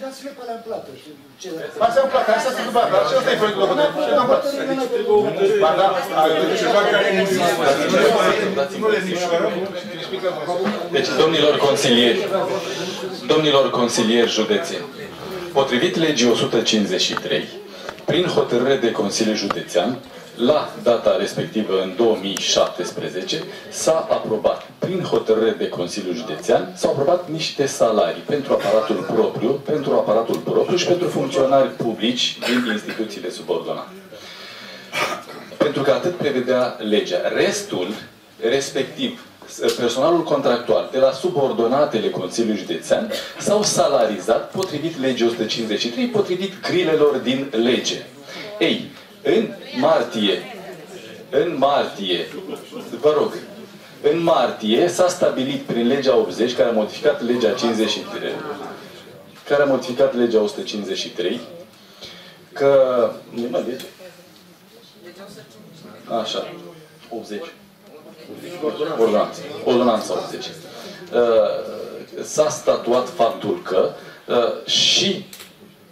Dați-le pe alea în plată. și ce Asta am plăcut, asta se întâmplă, dar asta e proiectul de hotărâre. Și am plăcut. Ba da, Deci, domnilor consilieri, domnilor consilieri județeni, potrivit legii 153, prin hotărâre de Consiliu Județean, la data respectivă, în 2017, s-a aprobat, prin hotărâre de Consiliu Județean, s-au aprobat niște salarii pentru aparatul propriu, pentru aparatul propriu și pentru funcționari publici din instituțiile subordonate. Pentru că atât prevedea legea. Restul, respectiv personalul contractual de la subordonatele Consiliului Județean s-au salarizat potrivit legii 153, potrivit grilelor din lege. Ei, în martie în martie, vă rog, în martie s-a stabilit prin legea 80, care a modificat legea 53, care a modificat legea 153, că... Nu mă lege? Așa, 80. Ordonanță. Ordonanța 80. Uh, S-a statuat faptul că uh, și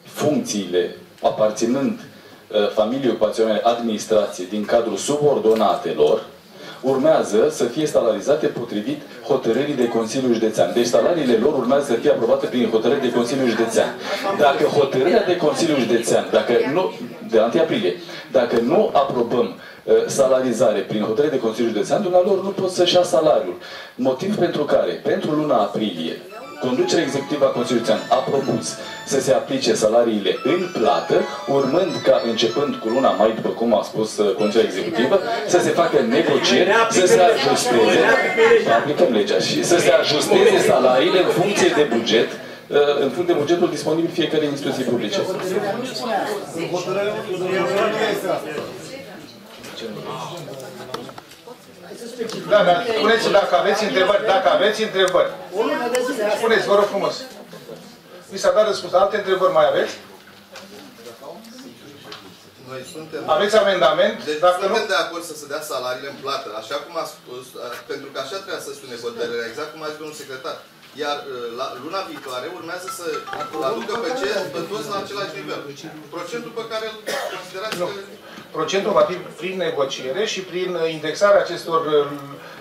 funcțiile aparținând uh, familiei ocupaționale administrației din cadrul subordonatelor urmează să fie salarizate potrivit hotărârii de Consiliul Județean. Deci salariile lor urmează să fie aprobate prin hotărâri de Consiliul Județean. Dacă hotărârea de Consiliul Județean, dacă nu, de la 1 aprilie, dacă nu aprobăm uh, salarizare prin hotărâre de Consiliul Județean, dumnealor nu pot să-și ia salariul. Motiv pentru care, pentru luna aprilie, Conducerea executivă a Consiliului Județean a propus să se aplice salariile în plată, urmând ca începând cu luna mai, după cum a spus uh, Conducerea executivă, să se facă negocieri, să se ajusteze, aplicăm legea și să se ajusteze salariile în funcție de buget, uh, în funcție de bugetul disponibil fiecare instituții publice. Da, dar spuneți dacă aveți întrebări, dacă aveți întrebări. O lună de zile. asta. Spuneți, vă rog frumos. Mi s-a dat răspuns. Alte întrebări mai aveți? Noi suntem... Aveți amendament? Deci Dacă suntem nu- de acord să se dea salariile în plată, așa cum a spus, uh, pentru că așa trebuia să spune hotărârea, exact cum a zis domnul secretar. Iar uh, la luna viitoare urmează să aducă pe, ce, pe toți la același nivel. Procentul pe care îl considerați că... Procentul va fi prin negociere și prin uh, indexarea acestor, uh,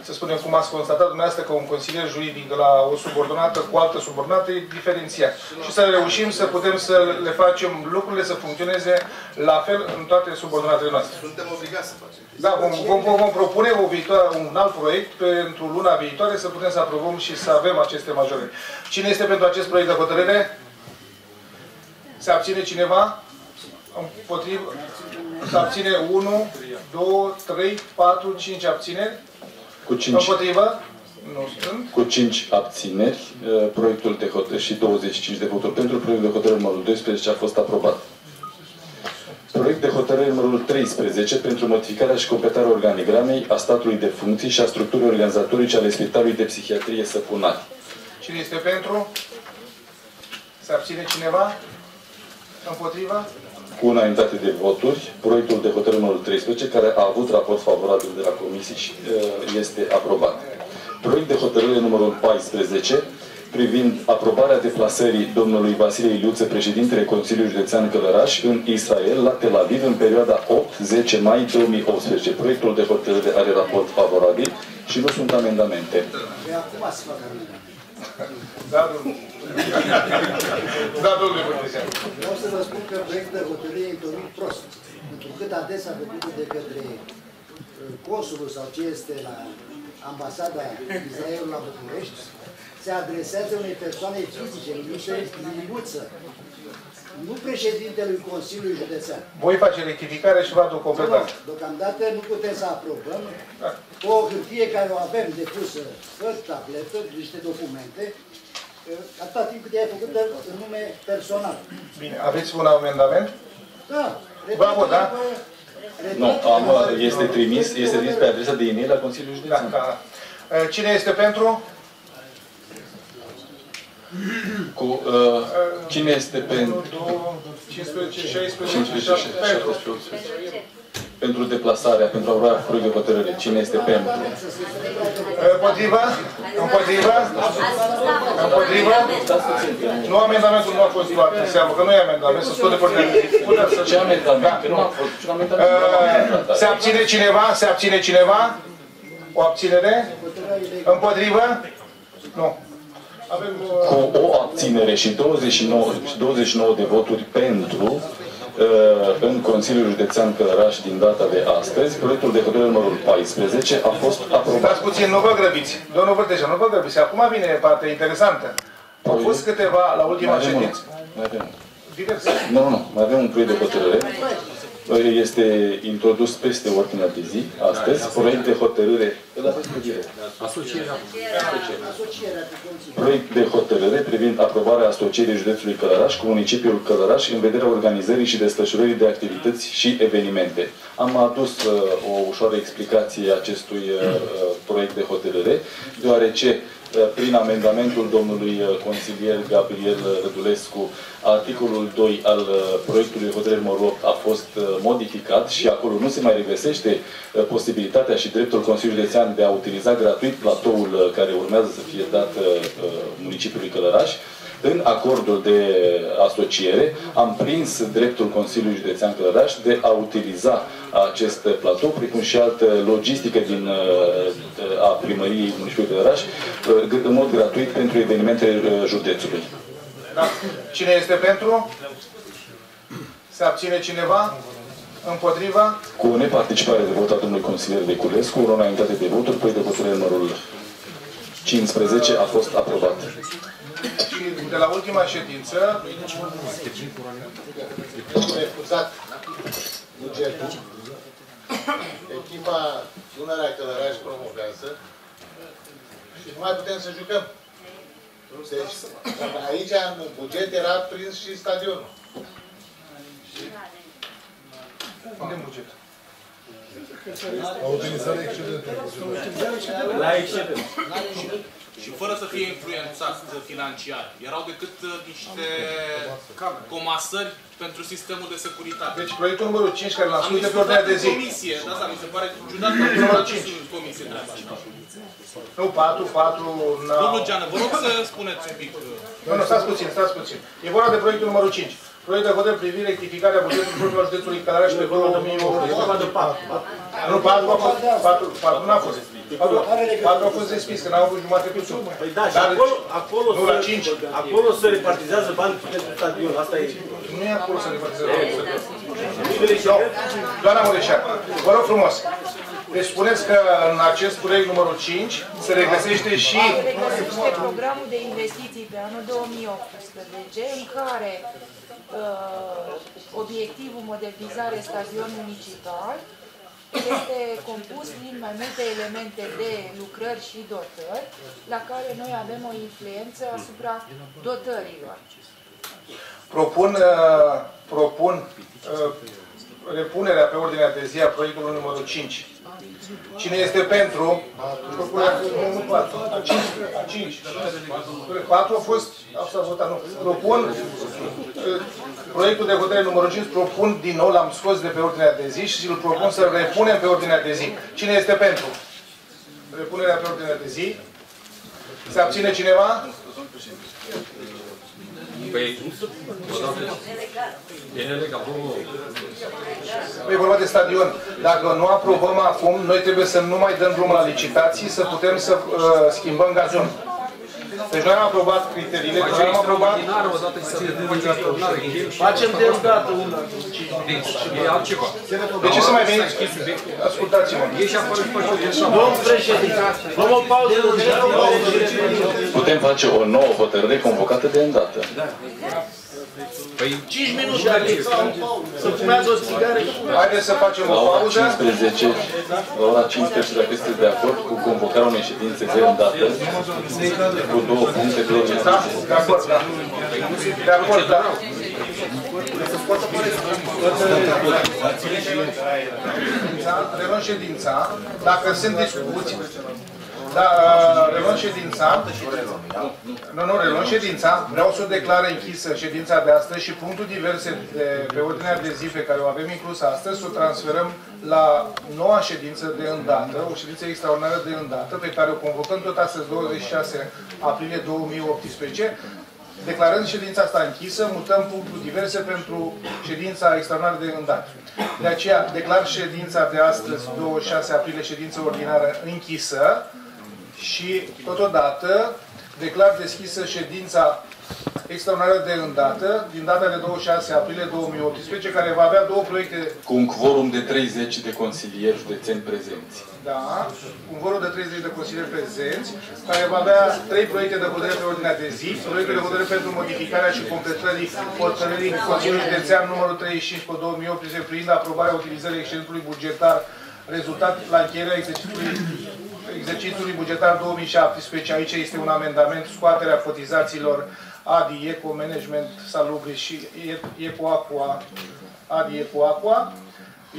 să spunem cum ați constatat dumneavoastră, că un consilier juridic de la o subordonată cu altă subordonată e diferențiat. Și să reușim să putem să le facem lucrurile să funcționeze la fel în toate subordonatele noastre. Suntem obligați să facem. Da, vom, vom, vom, vom propune o viitoare, un alt proiect pentru luna viitoare să putem să aprobăm și să avem aceste majorări. Cine este pentru acest proiect de hotărâre? Se abține cineva? Împotrivă? Se abține 1, 2, 3, 4, 5 abțineri? Cu 5 Împotrivă? Nu sunt. cu 5 abțineri, uh, proiectul de hotărâre și 25 de voturi pentru proiectul de hotărâre numărul 12 a fost aprobat. Proiect de hotărâre numărul 13 pentru modificarea și completarea organigramei a statului de funcții și a structurii organizatorice ale Spitalului de Psihiatrie Săpunari. Cine este pentru? Se abține cineva? Împotrivă? Cu unanimitate de voturi, proiectul de hotărâre numărul 13, care a avut raport favorabil de la comisie și uh, este aprobat. Proiect de hotărâre numărul 14, privind aprobarea deplasării domnului Vasile Iliuță, președintele Consiliului Județean Călăraș, în Israel, la Tel Aviv, în perioada 8-10 mai 2018. Proiectul de hotărâre are raport favorabil și nu sunt amendamente. Păi acum să fac amendament. Da, domnule. Da, domnule Bărdeșan. Vreau să vă spun că proiectul de hotărâre e întocmit prost. Pentru cât adesea făcut de către uh, consulul sau ce este la ambasada Israelului la București, se adresează unei persoane fizice, numită Liliuță, nu președintelui Consiliului Județean. Voi face rectificare și vă aduc completare. Deocamdată nu putem să aprobăm o hârtie care o avem depusă pe tabletă, niște documente, uh, atâta timp cât ea e făcută în nume personal. Bine, aveți un amendament? Da. Bravo, da? Nu, am, este trimis, este trimis pe adresa de e-mail la Consiliul Județean. Da, da. Uh, Cine este pentru? Cu, uh, cine este pentru? 15, 16, 15, 17, pentru. 17, 18. Pentru deplasarea, pentru aprobarea proiectului de hotărâre. Cine este pentru? Împotrivă? Împotrivă? Împotrivă? Nu amendamentul nu a fost luat în seamă, că nu e amendament, să spune pe Ce amendament? Că nu a fost niciun amendament. nu am amendamentat. Se abține cineva? Se abține cineva? O abținere? Împotrivă? Nu. Avem... uh, Cu o abținere și 29, 29 de voturi pentru uh, în Consiliul Județean Călăraș din data de astăzi, proiectul de hotărâre numărul 14 a fost aprobat. Stați puțin, nu vă grăbiți. Domnul Vârteșa, nu vă grăbiți. Acum vine partea interesantă. Au fost câteva la ultima Mai avem unul. ședință. Mai avem unul. Diverse. Nu, nu, nu. Mai avem un proiect de hotărâre. Este introdus peste ordinea de zi, astăzi, proiect de hotărâre. Îl aveți pe direct. Asocierea cu Consiliul. Proiect de hotărâre privind aprobarea asocierii județului Călăraș cu municipiul Călăraș în vederea organizării și desfășurării de activități și evenimente. am adus uh, o ușoară explicație acestui uh, uh, proiect de hotărâre, deoarece uh, prin amendamentul domnului uh, consilier Gabriel Rădulescu, articolul 2 al uh, proiectului hotărâri numărul 8 a fost uh, modificat și acolo nu se mai regăsește uh, posibilitatea și dreptul Consiliului Județean de a utiliza gratuit platoul uh, care urmează să fie dat uh, uh, municipiului Călăraș. În acordul de asociere am prins dreptul Consiliului Județean Călăraș de a utiliza acest platou, precum și altă logistică din, uh, a primăriei municipiului Călăraș, uh, în mod gratuit pentru evenimentele uh, județului. Da. Cine este pentru? Se abține cineva? Împotriva? Cu neparticipare de vot a domnului consilier Deculescu, o unanimitate de voturi, proiect de hotărâre numărul 15 a fost aprobat. Și de la ultima ședință, refuzat bugetul. Echipa Dunărea Călăraș promovează și nu mai putem să jucăm. Deci, aici în buget era prins și stadionul. unde în buget? La utilizare excedentă. La excedent. și fără să fie influențat financiar. Erau decât uh, niște comasări pentru sistemul de securitate. Deci proiectul numărul 5 care l-am Am spus de pe discutat ordinea de în zi. comisie, da, da, mi se pare ciudat că Numărul am cinci. discutat în comisie de asta. Nu, 4, 4, Domnul Geană, vă rog să spuneți un pic. uh, Nu, nu, stați puțin, stați puțin. E vorba de proiectul numărul 5. Proiect de hotărâre privind rectificarea bugetului propriu al județului Călăraș pe 2008. Nu, 4 a fost, 4, 4 nu a fost. 4, 4 a fost respins, că n-au avut jumătate pe sub. Păi da, și Dar acolo, acolo, nu, la se, 5. acolo se repartizează bani pentru stadion. Asta e. Nu e acolo să repartizeze. Nu, doamna Mureșan, vă rog frumos. Deci spuneți că în acest proiect numărul 5 se regăsește și regăsește programul de investiții pe anul 2018, în care uh, obiectivul modernizare stadion municipal este compus din mai multe elemente de lucrări și dotări, la care noi avem o influență asupra dotărilor. propun, uh, propun uh, repunerea pe ordinea de zi a proiectului numărul 5. Cine este pentru? Propunerea nu 4, a 5, a 5. 4 a fost, s-a votat, nu. Propun uh, proiectul de hotărâre numărul 5, propun din nou, l-am scos de pe ordinea de zi și îl propun să repunem pe ordinea de zi. Cine este pentru? Repunerea pe ordinea de zi. Se abține cineva? Păi, e nelegal. Nu e vorba de stadion. Dacă nu aprobăm acum, noi trebuie să nu mai dăm drumul la licitații, să putem să uh, schimbăm gazon. Deci noi am aprobat criteriile, noi am aprobat... Facem de îndată una. Deci, e altceva. De ce să mai veniți? Ascultați-mă. Ieși afară și faci o Domnul președinte, luăm o pauză. Putem face o nouă hotărâre convocată de îndată. Păi, 5 minute să fumează o țigară. Haideți să facem o La ora pauză. 15, la ora 15, dacă sunteți de acord cu convocarea unei ședințe de îndată, cu două puncte pe ordinea Da? de zi. De acord, da. De acord, da. Ședința, reluăm ședința. Dacă sunt discuții, da, reluăm ședința. Nu, nu, reluăm ședința. Vreau să o declar închisă ședința de astăzi și punctul diverse de, pe ordinea de zi pe care o avem inclusă astăzi, să o transferăm la noua ședință de îndată, o ședință extraordinară de îndată, pe care o convocăm tot astăzi, 26 aprilie 2018, Declarând ședința asta închisă, mutăm punctul diverse pentru ședința extraordinară de îndată. De aceea, declar ședința de astăzi, 26 aprilie, ședință ordinară închisă și, totodată, declar deschisă ședința extraordinară de îndată, din data de 26 aprilie 2018, care va avea două proiecte Cu un quorum de 30 de consilieri județeni prezenți. Da, un vorul de 30 de consilieri prezenți, care va avea trei proiecte de hotărâre pe ordinea de zi, proiectul de hotărâre pentru modificarea și completării hotărârii Consiliului Județean numărul 35 pe 2018 privind aprobarea utilizării excedentului bugetar rezultat la încheierea exercițiului, exercițiului bugetar 2017. Aici este un amendament, scoaterea cotizațiilor ADI, Eco Management Salubri și Eco Aqua, ADI Eco Aqua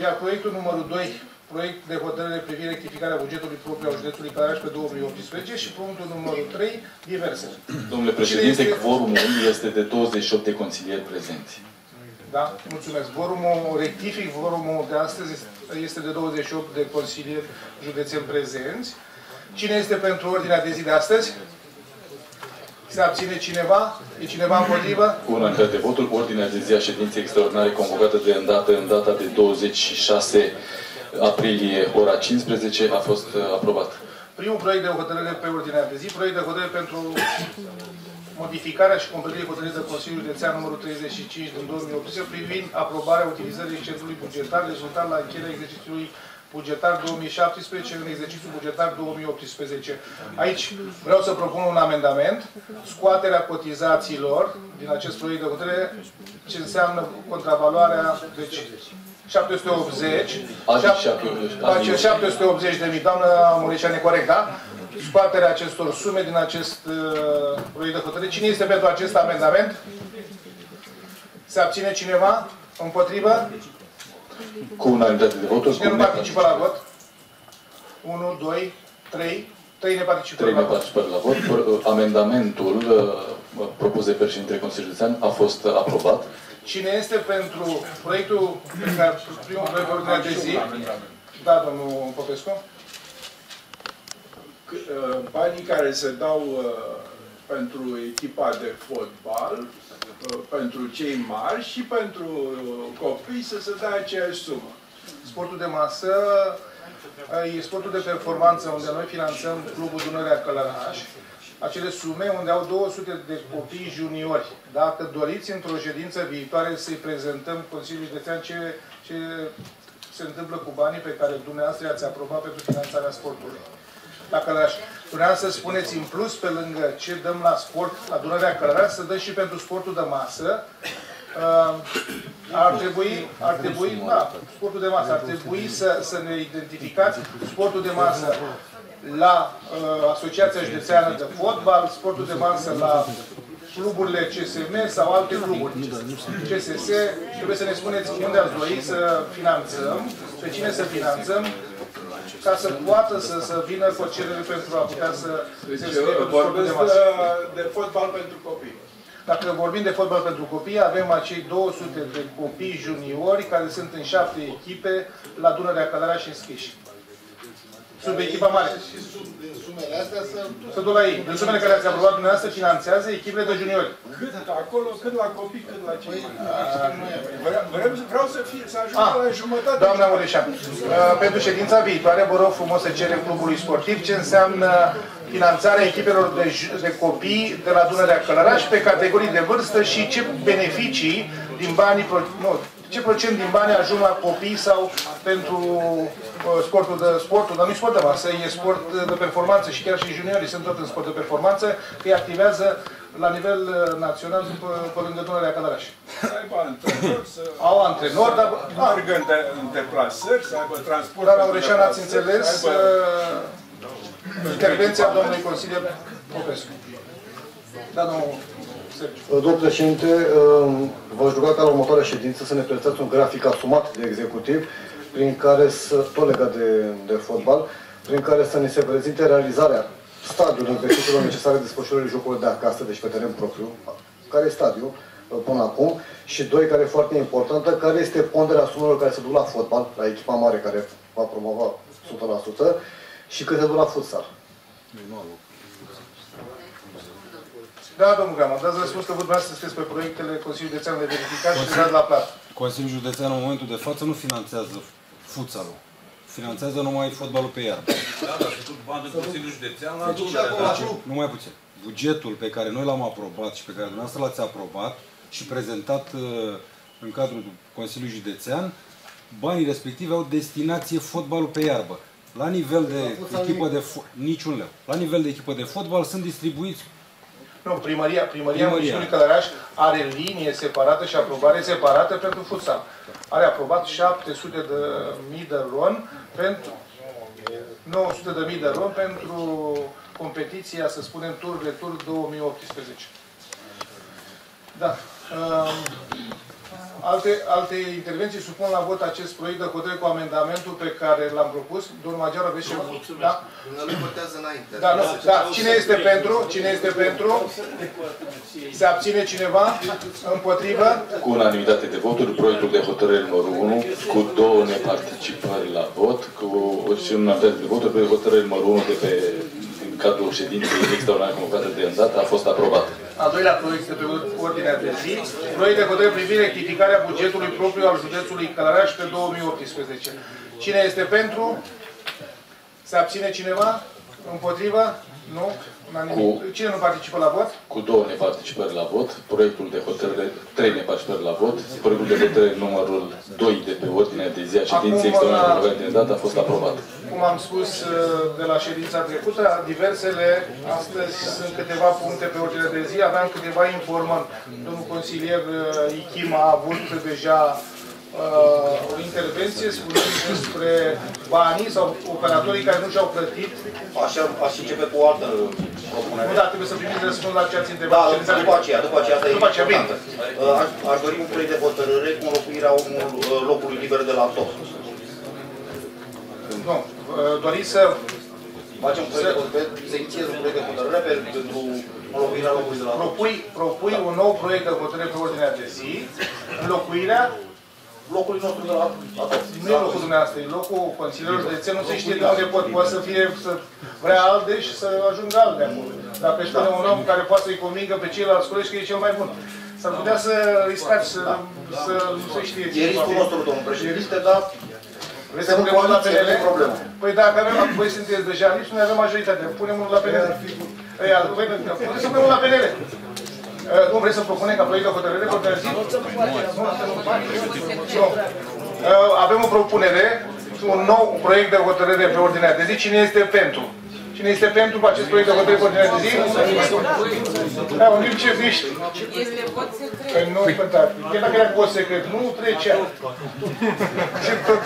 Iar proiectul numărul 2, proiect de hotărâre privind rectificarea bugetului propriu al județului Caraș pe 2018 și punctul numărul 3, diverse. Domnule președinte, Cine este- quorumul este de 28 de consilieri prezenți. Da, mulțumesc. Vorumul rectific, vorumul de astăzi este de 28 de consilieri județeni prezenți. Cine este pentru ordinea de zi de astăzi? Se abține cineva? E cineva împotrivă? Cu unanimitate de voturi, ordinea de zi a ședinței extraordinare convocată de îndată în data de 26 aprilie, ora 15, a fost uh, aprobat. Primul proiect de hotărâre pe ordinea de zi, proiect de hotărâre pentru modificarea și completării hotărârii de Consiliul Județean numărul 35 din 2018 privind aprobarea utilizării excedului bugetar rezultat la încheierea exercițiului bugetar 2017 în exercițiul bugetar 2018. Aici vreau să propun un amendament, scoaterea cotizațiilor din acest proiect de hotărâre, ce înseamnă contravaloarea, deci 780, Adică 780, face 780 de mii, doamnă Mureșane, corect, da? Scoaterea acestor sume din acest uh, proiect de hotărâre. Cine este pentru acest amendament? Se abține cineva? Împotrivă? Cu unanimitate de voturi, Cine cu nu participă la vot? 1, 2, 3. 3 ne participă Trei la vot. neparticipări la vot. Por- Amendamentul uh, propus de președintele Consiliului Județean a fost uh, aprobat. Cine este pentru proiectul pe care primul proiect de ordine de zi? Da, domnul Popescu. C- uh, banii care se dau uh, pentru echipa de fotbal, uh, pentru cei mari și pentru uh, copii să se dea aceeași sumă. Sportul de masă e sportul de performanță unde noi finanțăm Clubul Dunărea Călăraș. Acele sume unde au 200 de copii juniori. Dacă doriți într-o ședință viitoare să-i prezentăm Consiliul Județean ce, ce se întâmplă cu banii pe care dumneavoastră i-ați aprobat pentru finanțarea sportului. La Călăraș. Dumneavoastră spuneți în plus, pe lângă ce dăm la sport, la Dunărea Călăraș, să dăm și pentru sportul de masă, Uh, ar trebui, ar trebui, da, sportul de masă, ar trebui să, să ne identificați sportul de masă la uh, Asociația Județeană de Fotbal, sportul de masă la cluburile CSM sau alte cluburi. CSS, trebuie să ne spuneți unde ați dori să finanțăm, pe cine să finanțăm, ca să poată să, să vină cu o cerere pentru a putea să Deci se înscrie pentru sportul vorbesc de masă. de, de fotbal pentru copii. Dacă vorbim de fotbal pentru copii, avem acei 200 de copii juniori care sunt în șapte echipe la Dunărea Călăraș înscriși. Sub echipa mare. Și sub, din sumele astea să... Să duc la ei. Din sumele care ați aprobat dumneavoastră finanțează echipele de juniori. Cât acolo, cât la copii, cât la cei mari. Vreau, vreau, vreau să, fie, să ajung Ah, la jumătate. Doamna Mureșan, uh, pentru ședința viitoare vă rog frumos să cerem clubului sportiv ce înseamnă finanțarea echipelor de, ju- de copii de la Dunărea Călăraș pe categorii de vârstă și ce beneficii din banii, pro- nu, ce procent din bani ajung la copii sau pentru uh, sportul de sportul, dar nu sport de masă, e sport de performanță și chiar și juniorii sunt tot în sport de performanță, că îi activează la nivel uh, național după, pe lângă Dunărea Călăraș. Să aibă antrenori, să Au antrenori, dar... meargă în, de, în deplasări, să aibă transport. Doamna pentru Ureșan, ați deplasări, înțeles să aibă- uh, intervenția domnului consilier Popescu. Da, domnul Sergiu. Domnul președinte, v-aș ruga ca la următoarea ședință să ne prezentați un grafic asumat de executiv, prin care să, tot legat de, de fotbal, prin care să ne se prezinte realizarea stadiului investițiilor necesare desfășurării jocurilor de acasă, deci pe teren propriu, care e stadiul până acum, și doi, care e foarte importantă, care este ponderea sumelor care se duc la fotbal, la echipa mare care va promova 100%, și cât se duc la futsal. Da, domnul Gama, dați răspuns că vă dumneavoastră sunteți pe proiectele Consiliului Județean de verificat și dat la plată. Consiliul Județean în momentul de față nu finanțează futsalul. Finanțează numai fotbalul pe iarbă. Da, dar se duc bani în Consiliul Județean la Deci și Dunăre, acolo da? la club. Numai puțin. Bugetul pe care noi l-am aprobat și pe care dumneavoastră l-ați aprobat și prezentat uh, în cadrul Consiliului Județean, banii respectivi au destinație fotbalul pe iarbă. La nivel de fotbal echipă de fo- niciun leu. La nivel de echipă de fotbal sunt distribuiți Nu, primăria, primăria, Primăria. Municipiului Călăraș are linie separată și aprobare separată pentru futsal. Are aprobat 700 de mii de ron pentru 900 de mii de ron pentru competiția, să spunem, Tur Retur 2018. Da. Um, Alte, alte intervenții supun la vot acest proiect de hotărâre cu amendamentul pe care l-am propus. Domnul Magiar, aveți ceva? Da? Dumnezeu votează înainte. Da, nu, da. Cine este pentru? Cine este pentru? Se abține cineva? Împotrivă? Cu unanimitate de voturi, proiectul de hotărâre numărul 1, cu două neparticipări la vot, cu și unanimitate de voturi, proiectul de hotărâre numărul 1 de pe din cadrul ședinței extraordinare convocată de îndată a fost aprobat. Al doilea proiect de pe ordinea de zi, proiect de hotărâre privind rectificarea bugetului propriu al județului Călăraș pe 2018. Cine este pentru? Se abține cineva? Împotrivă? Nu? Unanimic. Cine nu participă la vot? Cu două neparticipări la vot, proiectul de hotărâre, trei neparticipări la vot, proiectul de hotărâre numărul 2 de pe ordinea de zi a ședinței Acum, extraordinare la- convocată de îndată a fost aprobat. Cum am spus uh, de la ședința trecută, diversele, astăzi sunt câteva puncte pe ordine de zi, aveam câteva informări. Domnul consilier uh, Ichim a avut deja uh, o intervenție spunând despre banii sau operatorii care nu și-au plătit. Așa, aș începe cu o altă propunere. Nu, dar trebuie să primiți răspuns la ce ați Da, întrebat. ședința după aceea, după aceea, asta e După aceea, bine. importantă. Uh, Aș, aș dori un proiect de hotărâre cu înlocuirea unui uh, locului liber de la top. Nu, uh, doriți să... Facem un proiect de hotărâre, să inițiez un proiect de hotărâre pe- pentru înlocuirea locului de la top. Propui, propui un nou proiect de hotărâre pe ordinea de zi, înlocuirea locului nostru de la Nu e locul dumneavoastră, e locul Consiliului Județean, nu se știe de unde pot, poate să fie, să vrea alde și să ajungă alde acolo. Dacă își pune un om care poate să-i convingă pe ceilalți colegi că e cel mai bun. S-ar putea să riscați să, să nu se știe E riscul nostru, domnul președinte, dar Vreți să punem unul la coaliție, PNL? nu e problemă. Păi dacă avem, voi sunteți deja nici noi avem majoritate. Punem unul la PNL. Păi, al- păi, puteți să punem unul la PNL. Uh, Nu vreți să propunem ca proiect de hotărâre pe ordinea de zi? Nu, Nu. Uh, Avem o propunere, un nou proiect de hotărâre pe ordinea de zi. Cine este pentru? Cine este pentru acest proiect de hotărâre pe ordinea de zi? Da, în timp ce zici. Este vot secret. Păi nu, da, chiar dacă era vot secret, nu trecea. Ce tot.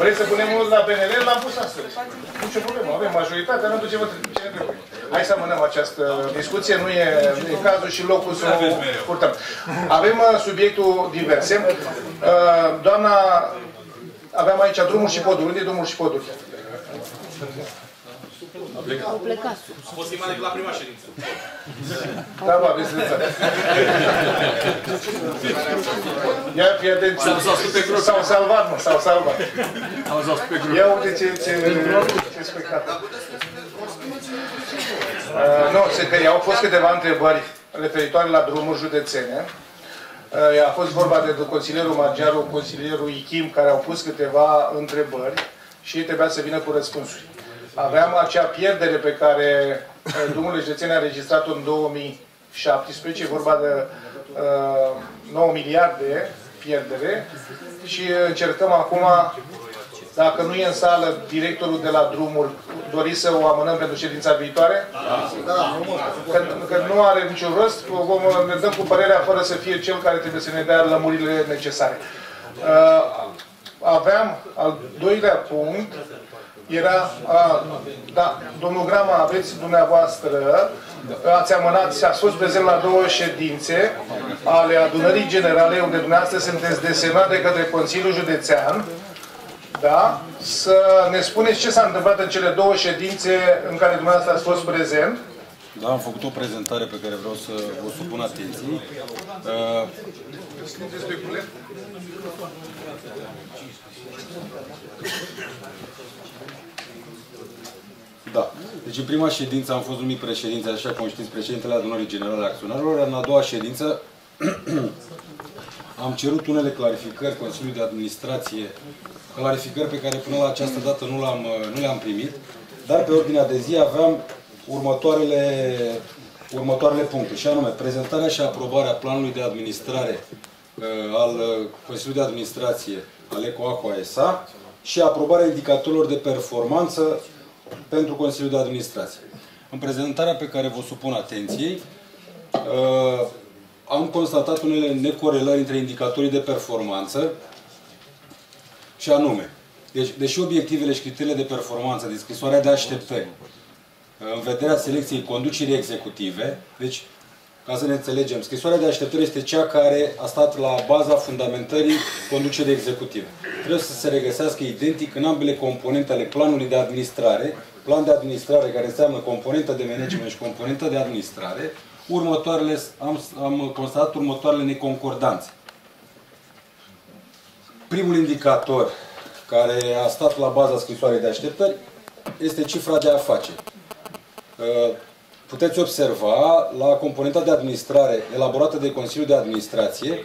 Vreți să punem unul la PNL? L-am pus astăzi. Nu ce problemă, avem majoritate, avem tot ce vă ce ne trebuie. Hai să amânăm această discuție, nu e, nu e cazul și locul să o purtăm. Avem uh, subiectul diverse. Uh, Doamna, aveam aici drumul și podul. Unde e drumul și podul? Au plecat. A fost filmat decât la prima ședință. Da, bă, aveți dreptate. Ia, fii atent. S-au salvat pe grup. S-au salvat, mă, s-au salvat. Au zis pe grup. Ia uite ce, ce, ce spectacol. Uh, nu, se că au fost câteva întrebări referitoare la drumuri județene. Uh, a fost vorba de consilierul Magiaru, consilierul Ichim, care au pus câteva întrebări și ei trebuia să vină cu răspunsuri. Aveam acea pierdere pe care uh, drumul județene a înregistrat-o în 2017, e vorba de uh, 9 miliarde pierdere și încercăm acum dacă nu e în sală directorul de la drumuri, doriți să o amânăm pentru ședința viitoare? Da. Că, că nu are niciun rost, vom, ne dăm cu părerea fără să fie cel care trebuie să ne dea lămurile necesare. Uh, aveam al doilea punct, era, a, da, domnul Grama, aveți dumneavoastră, ați amânat, ați fost prezent la două ședințe ale adunării generale, unde dumneavoastră sunteți desemnat de către Consiliul Județean, da? Să ne spuneți ce s-a întâmplat în cele două ședințe în care dumneavoastră ați fost prezent. Da, am făcut o prezentare pe care vreau să o supun atenției. Uh, Da. Deci în prima ședință am fost numit președinte, așa cum știți, președintele adunării generale a acționarilor. În a doua ședință [clears throat] am cerut unele clarificări Consiliului de Administrație, clarificări pe care până la această dată nu, le-am, nu le-am primit, dar pe ordinea de zi aveam următoarele, următoarele puncte, și anume prezentarea și aprobarea planului de administrare uh, al uh, Consiliului de Administrație al ECOACO SA și aprobarea indicatorilor de performanță pentru Consiliul de Administrație. În prezentarea pe care vă supun atenției, uh, am constatat unele necorelări între indicatorii de performanță și anume, deci, deși obiectivele și criteriile de performanță din scrisoarea de așteptări în vederea selecției conducerii executive, deci Ca să ne înțelegem, scrisoarea de așteptare este cea care a stat la baza fundamentării conducerii executive. Trebuie să se regăsească identic în ambele componente ale planului de administrare, plan de administrare care înseamnă componentă de management și componentă de administrare, următoarele, am, am constatat următoarele neconcordanțe. Primul indicator care a stat la baza scrisoarei de așteptări este cifra de afaceri. Uh, Puteți observa la componenta de administrare elaborată de Consiliul de Administrație,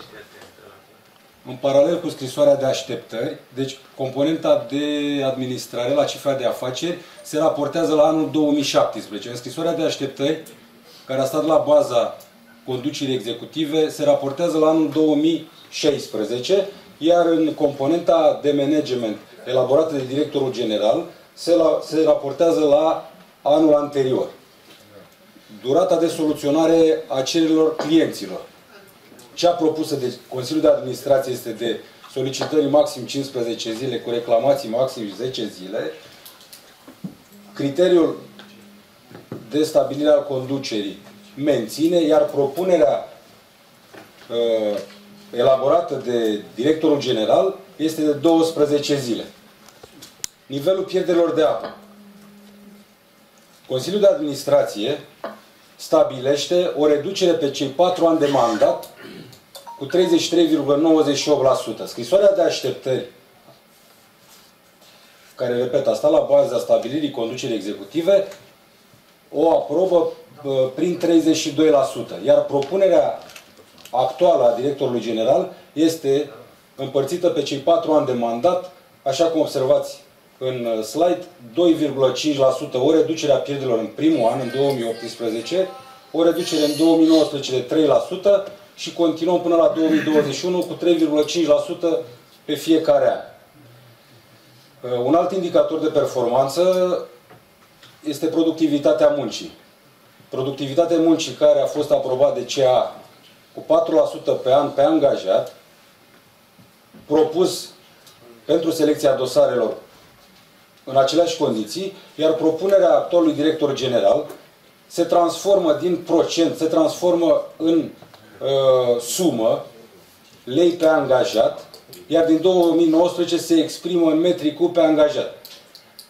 în paralel cu scrisoarea de așteptări, deci componenta de administrare la cifra de afaceri se raportează la anul 2017. În scrisoarea de așteptări, care a stat la baza conducerii executive, se raportează la anul 2016, iar în componenta de management elaborată de directorul general se, la, se raportează la anul anterior. Durata de soluționare a cererilor clienților. Cea propusă de Consiliul de Administrație este de solicitări maxim 15 zile cu reclamații maxim 10 zile. Criteriul de stabilire al conducerii menține, iar propunerea uh, elaborată de directorul general este de 12 zile. Nivelul pierderilor de apă. Consiliul de Administrație stabilește o reducere pe cei patru ani de mandat cu 33,98%. Scrisoarea de așteptări, care, repet, a stat la baza stabilirii conducerii executive, o aprobă prin 32%. Iar propunerea actuală a directorului general este împărțită pe cei patru ani de mandat, așa cum observați în uh, slide, 2,5% o reducere a pierderilor în primul an, în 2018, o reducere în 2019 de 3% și continuăm până la 2021 cu 3,5% pe fiecare an. Uh, un alt indicator de performanță este productivitatea muncii. Productivitatea muncii care a fost aprobat de CA cu 4% pe an pe angajat, propus pentru selecția dosarelor în aceleași condiții, iar propunerea actualului director general se transformă din procent, se transformă în uh, sumă, lei pe angajat, iar din 2019 se exprimă în metri cu pe angajat.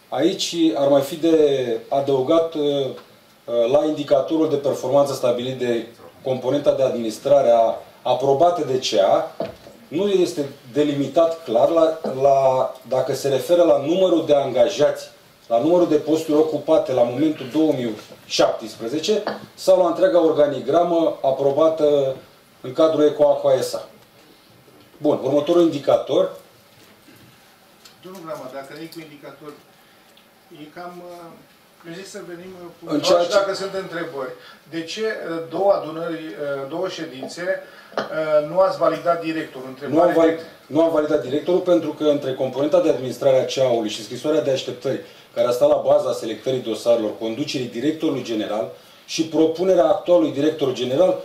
Aici ar mai fi de adăugat uh, uh la indicatorul de performanță stabilit de componenta de administrare a, aprobată de CEA, nu este delimitat clar la, la, dacă se referă la numărul de angajați, la numărul de posturi ocupate la momentul 2017 sau la întreaga organigramă aprobată în cadrul ECOACOA-SA. Bun, următorul indicator. Domnul Grama, dacă e cu indicator, e cam... Eu zic să venim cu... În ceea ce... dacă sunt întrebări. De ce uh, două adunări, uh, două ședințe uh, nu ați validat directorul? Nu am, valid, nu am validat directorul pentru că între componenta de administrare a CEA-ului și scrisoarea de așteptări care a stat la baza selectării dosarelor, conducerii directorului general și propunerea actualului director general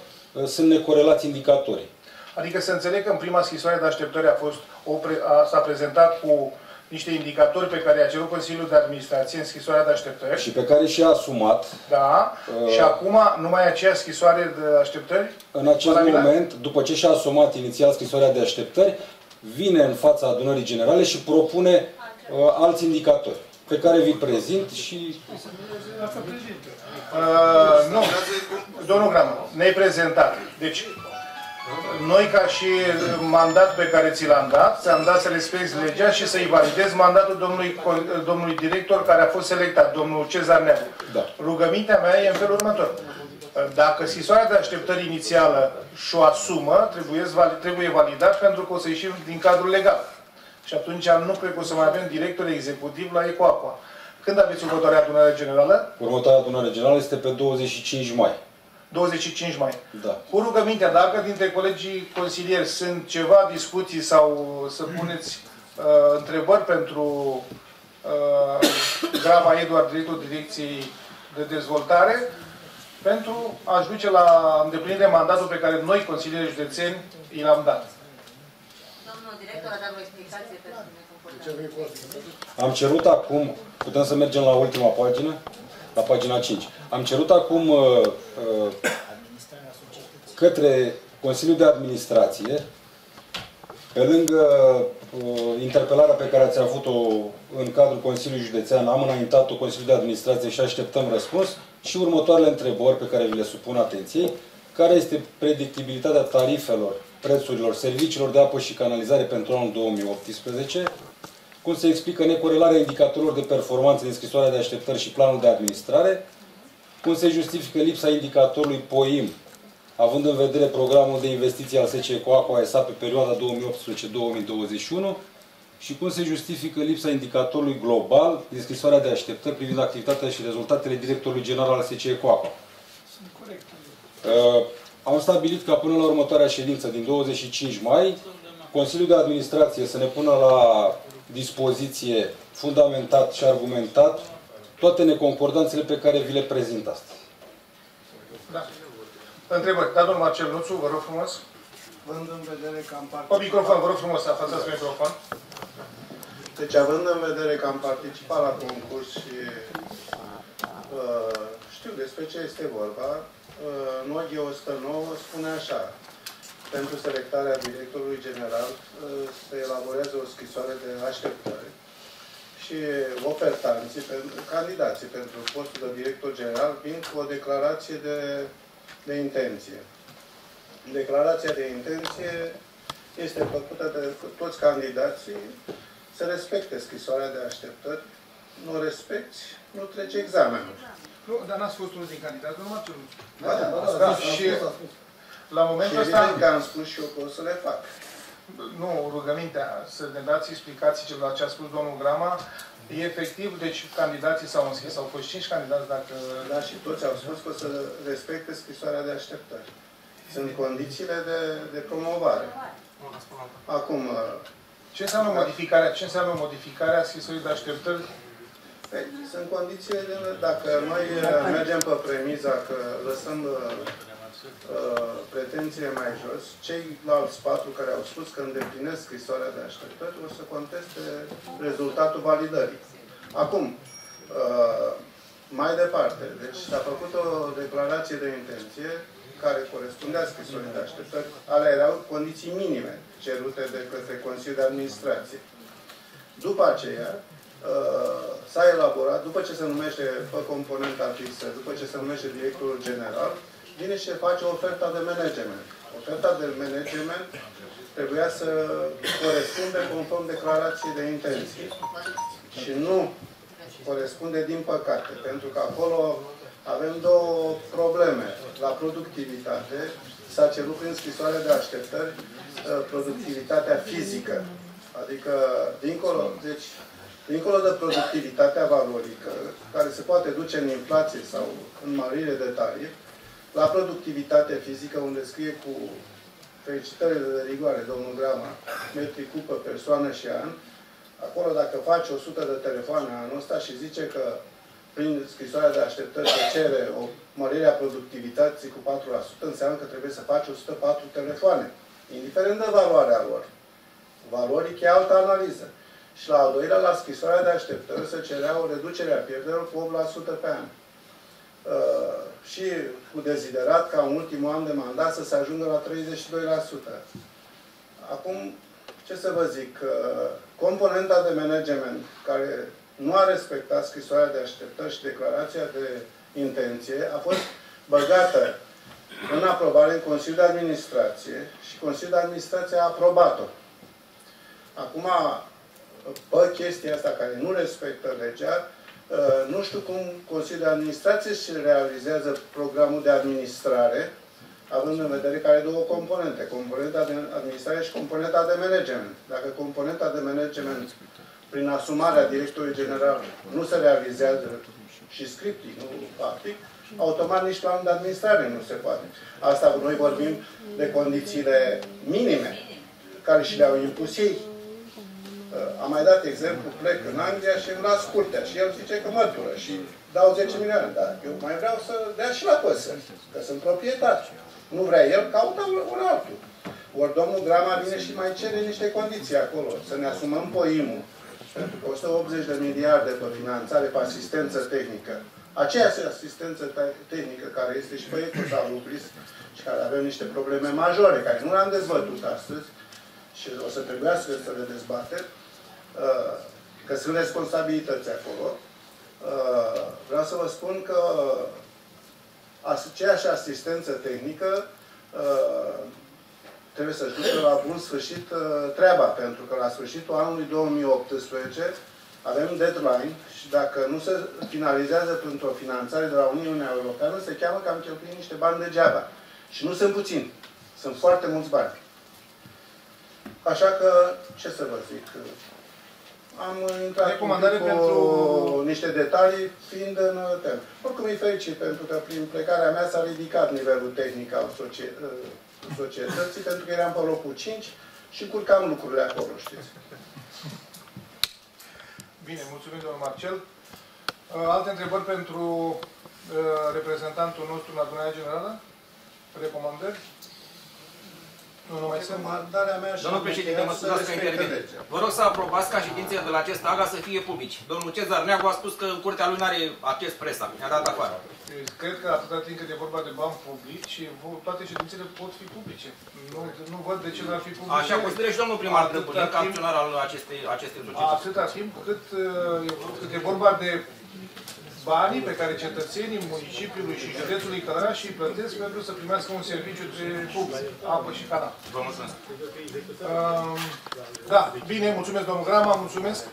sunt necorelați indicatorii. Adică să înțeleg că în prima scrisoare de așteptări a fost o pre, a, s-a prezentat cu niște indicatori pe care i-a cerut Consiliul de Administrație în scrisoarea de așteptări. Și pe care și-a asumat. Da. Uh, și acum numai aceea scrisoare de așteptări? În acest valabilă? moment, după ce și-a asumat inițial scrisoarea de așteptări, vine în fața adunării generale și propune uh, alți indicatori pe care vi prezint și... Uh, nu, domnul Gramă, ne-ai prezentat. Deci, noi, ca și mandat pe care ți l-am dat, ți-am dat să respecti legea și să-i validezi mandatul domnului, domnului director care a fost selectat, domnul Cezar Neagu. Da. Rugămintea mea e în felul următor. Dacă scrisoarea de așteptări inițială și-o asumă, trebuie, trebuie validat pentru că o să ieșim din cadrul legal. Și atunci nu cred că o să mai avem director executiv la ECOAPA. Când aveți următoarea adunare generală? Următoarea adunare generală este pe 25 mai. 25 mai. Da. Cu rugămintea, dacă dintre colegii consilieri sunt ceva discuții sau să puneți uh, întrebări pentru uh, Grava Eduard, directorul Direcției de Dezvoltare, pentru a-și duce la îndeplinire mandatul pe care noi, consilierii județeni, i l-am dat. Domnul director a dat o explicație pentru Am cerut acum, putem să mergem la ultima pagină? La pagina 5. Am cerut acum uh, uh, către Consiliul de Administrație, pe lângă uh, interpelarea pe care ați avut-o în cadrul Consiliului Județean, am înaintat-o Consiliul de Administrație și așteptăm răspuns și următoarele întrebări pe care vi le supun atenției. Care este predictibilitatea tarifelor, prețurilor, serviciilor de apă și canalizare pentru anul 2018? Cum se explică necorelarea indicatorilor de performanță din scrisoarea de așteptări și planul de administrare? Cum se justifică lipsa indicatorului POIM având în vedere programul de investiții al SCE Coaco SA pe perioada 2018-2021 și cum se justifică lipsa indicatorului global din scrisoarea de așteptări privind activitatea și rezultatele directorului general al SCE Coaco. Uh, am stabilit ca până la următoarea ședință din 25 mai, Consiliul de Administrație să ne pună la dispoziție fundamentat și argumentat toate neconcordanțele pe care vi le prezint astăzi. Da. Întrebări. Da, domnul Marcel Nuțu, vă rog frumos. Având în vedere că am participat... O microfon, vă rog frumos, să faceți microfon. Deci, având în vedere că am participat la concurs și uh, știu despre ce este vorba, uh, Noghe 109 spune așa, pentru selectarea directorului general uh, se elaborează o scrisoare de așteptări și ofertanții, candidații pentru postul de director general vin cu o declarație de de intenție. Declarația de intenție este făcută de toți candidații să respecte scrisoarea de așteptări. Nu respecti, nu trece examenul. Nu, dar n-ați fost unul din candidați, nu m-ați cerut. Da, da, da, da, da, și la momentul ăsta... că am spus și eu că o să le fac. Nu, rugămintea, să ne dați explicații ce la ce a spus domnul Grama, E efectiv, deci candidații s-au înscris, au fost 5 candidați dacă... Da, și toți au spus că o să respecte scrisoarea de așteptări. Sunt condițiile de, de promovare. Acum... Ce înseamnă modificarea, ce înseamnă modificarea scrisorii de așteptări? Păi, sunt condițiile de... Dacă noi mergem pe premiza că lăsăm Uh, pretenție mai jos, ceilalți patru care au spus că îndeplinesc scrisoarea de așteptări o să conteste rezultatul validării. Acum, uh, mai departe, deci s-a făcut o declarație de intenție care corespundea scrisorii de așteptări, ale erau condiții minime cerute de către Consiliul de Administrație. După aceea, uh, s-a elaborat, după ce se numește pe componenta fixă, după ce se numește directorul general, vine și face oferta de management. Oferta de management trebuia să corespunde conform declarației de intenție. Și nu corespunde din păcate, pentru că acolo avem două probleme. La productivitate s-a cerut prin scrisoare de așteptări uh, productivitatea fizică. Adică, dincolo, deci, dincolo de productivitatea valorică, care se poate duce în inflație sau în mărire de tarif, la productivitate fizică, unde scrie cu felicitările de rigoare, domnul Grama, metri cupă, persoană și an, acolo dacă faci 100 de telefoane anul ăsta și zice că prin scrisoarea de așteptări se cere o mărire a productivității cu 4%, înseamnă că trebuie să faci 104 telefoane, indiferent de valoarea lor. Valoric e altă analiză. Și la al doilea, la scrisoarea de așteptări, se cerea o reducere a pierderilor cu 8% pe an. Uh, și cu deziderat ca în ultimul an de mandat să se ajungă la 32%. Acum, ce să vă zic, uh, componenta de management care nu a respectat scrisoarea de așteptări și declarația de intenție a fost băgată în aprobare în Consiliul de Administrație și Consiliul de Administrație a aprobat-o. Acum, pe chestia asta care nu respectă legea, Uh, nu știu cum Consiliul de Administrație se realizează programul de administrare, având în vedere că are două componente, componenta de administrare și componenta de management. Dacă componenta de management, prin asumarea directorului general, nu se realizează și scriptii, nu practic, automat nici planul de administrare nu se poate. Asta noi vorbim de condițiile minime care și le-au impus ei am mai dat exemplu, plec în Anglia și îmi las curtea și el zice că mă dură și dau 10 milioane, dar eu mai vreau să dea și la păsări, că sunt proprietar. Nu vrea el, caută un altul. Ori domnul Grama vine și mai cere niște condiții acolo, să ne asumăm poimul. Pentru că 180 de miliarde pe finanțare, pe asistență tehnică, aceeași asistență te- tehnică care este și pe Ecos Alubris și care avem niște probleme majore, care nu le-am dezbătut astăzi și o să trebuiască să le dezbatem, uh, că sunt responsabilități acolo. Uh, Vreau să vă spun că aceeași asistență tehnică uh, trebuie să-și ducă la bun sfârșit uh, treaba, pentru că la sfârșitul anului 2018 avem deadline și dacă nu se finalizează printr-o finanțare de la Uniunea Europeană, se cheamă că am cheltuit niște bani degeaba. Și nu sunt puțini. Sunt foarte mulți bani. Așa că, ce să vă zic, am intrat Recomandare un pic cu pentru- niște detalii, fiind în temă. Oricum îi fericit, pentru că prin plecarea mea s-a ridicat nivelul tehnic al socie- societății, [laughs] pentru că eram pe locul 5 și încurcam lucrurile acolo, știți. Bine, mulțumim, domnul Marcel. Uh, Alte întrebări pentru uh, reprezentantul nostru în adunarea generală? Recomandări? Nu, nu mai sunt. Recomandarea mea și Domnul președinte, mă să scuzați că respecte intervin. legea. Vă rog să aprobați ca ședințele de la acest AGA să fie publici. Domnul Cezar Neagu a spus că în curtea lui nu are acces presa. Ne-a dat afară. Cred că atâta timp cât e vorba de bani publici, vo- toate ședințele pot fi publice. Nu, nu văd de ce n-ar fi publice. Așa consideră și domnul primar Atâta Drăbulin ca timp- acționar al acestei, acestei societăți. Atâta timp cât, uh, e- cât e vorba de banii pe care cetățenii municipiului și județului Călăraș îi plătesc pentru să primească un serviciu de public, apă și canal. Vă mulțumesc. Um, Da, bine, mulțumesc domnul Grama, mulțumesc.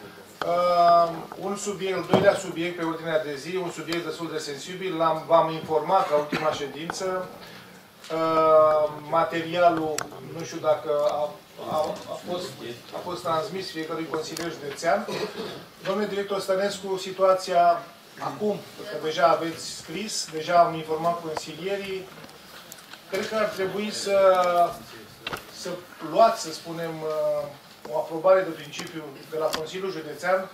Um, Un subiect, al doilea subiect pe ordinea de zi, un subiect destul de sensibil, l-am, v-am informat la ultima ședință. Uh, Materialul, nu știu dacă a, a, a, fost, a fost transmis fiecărui consilier județean. Domnule director Stănescu, situația acum, că deja aveți scris, deja am informat consilierii, cred că ar trebui să, să luați, să spunem, uh, o aprobare de principiu de la Consiliul Județean,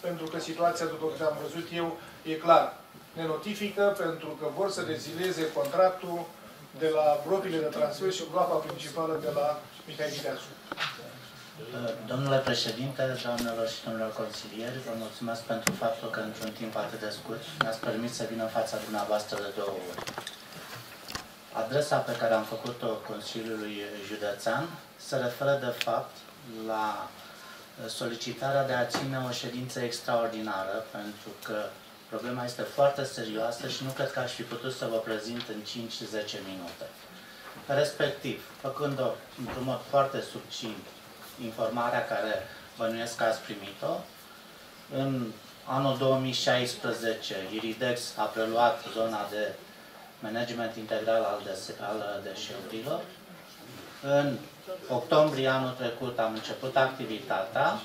pentru că situația, după câte am văzut eu, e clar. Ne notifică pentru că vor să rezileze contractul de la bropile de transfer și groapa principală de la Mihai Viteazu. Domnule președinte, doamnelor și domnilor consilieri, vă mulțumesc pentru faptul că într-un timp atât de scurt mi-ați permis să vin în fața dumneavoastră de două ori. Adresa pe care am făcut-o Consiliului Județean se referă de fapt la solicitarea de a ține o ședință extraordinară, pentru că problema este foarte serioasă și nu cred că aș fi putut să vă prezint în 5-10 minute. Respectiv, făcând-o într-un mod foarte subțint informarea care bănuiesc că ați primit-o, în anul 2016 Iridex a preluat zona de management integral al, dese- al deșeurilor. În octombrie anul trecut am început activitatea.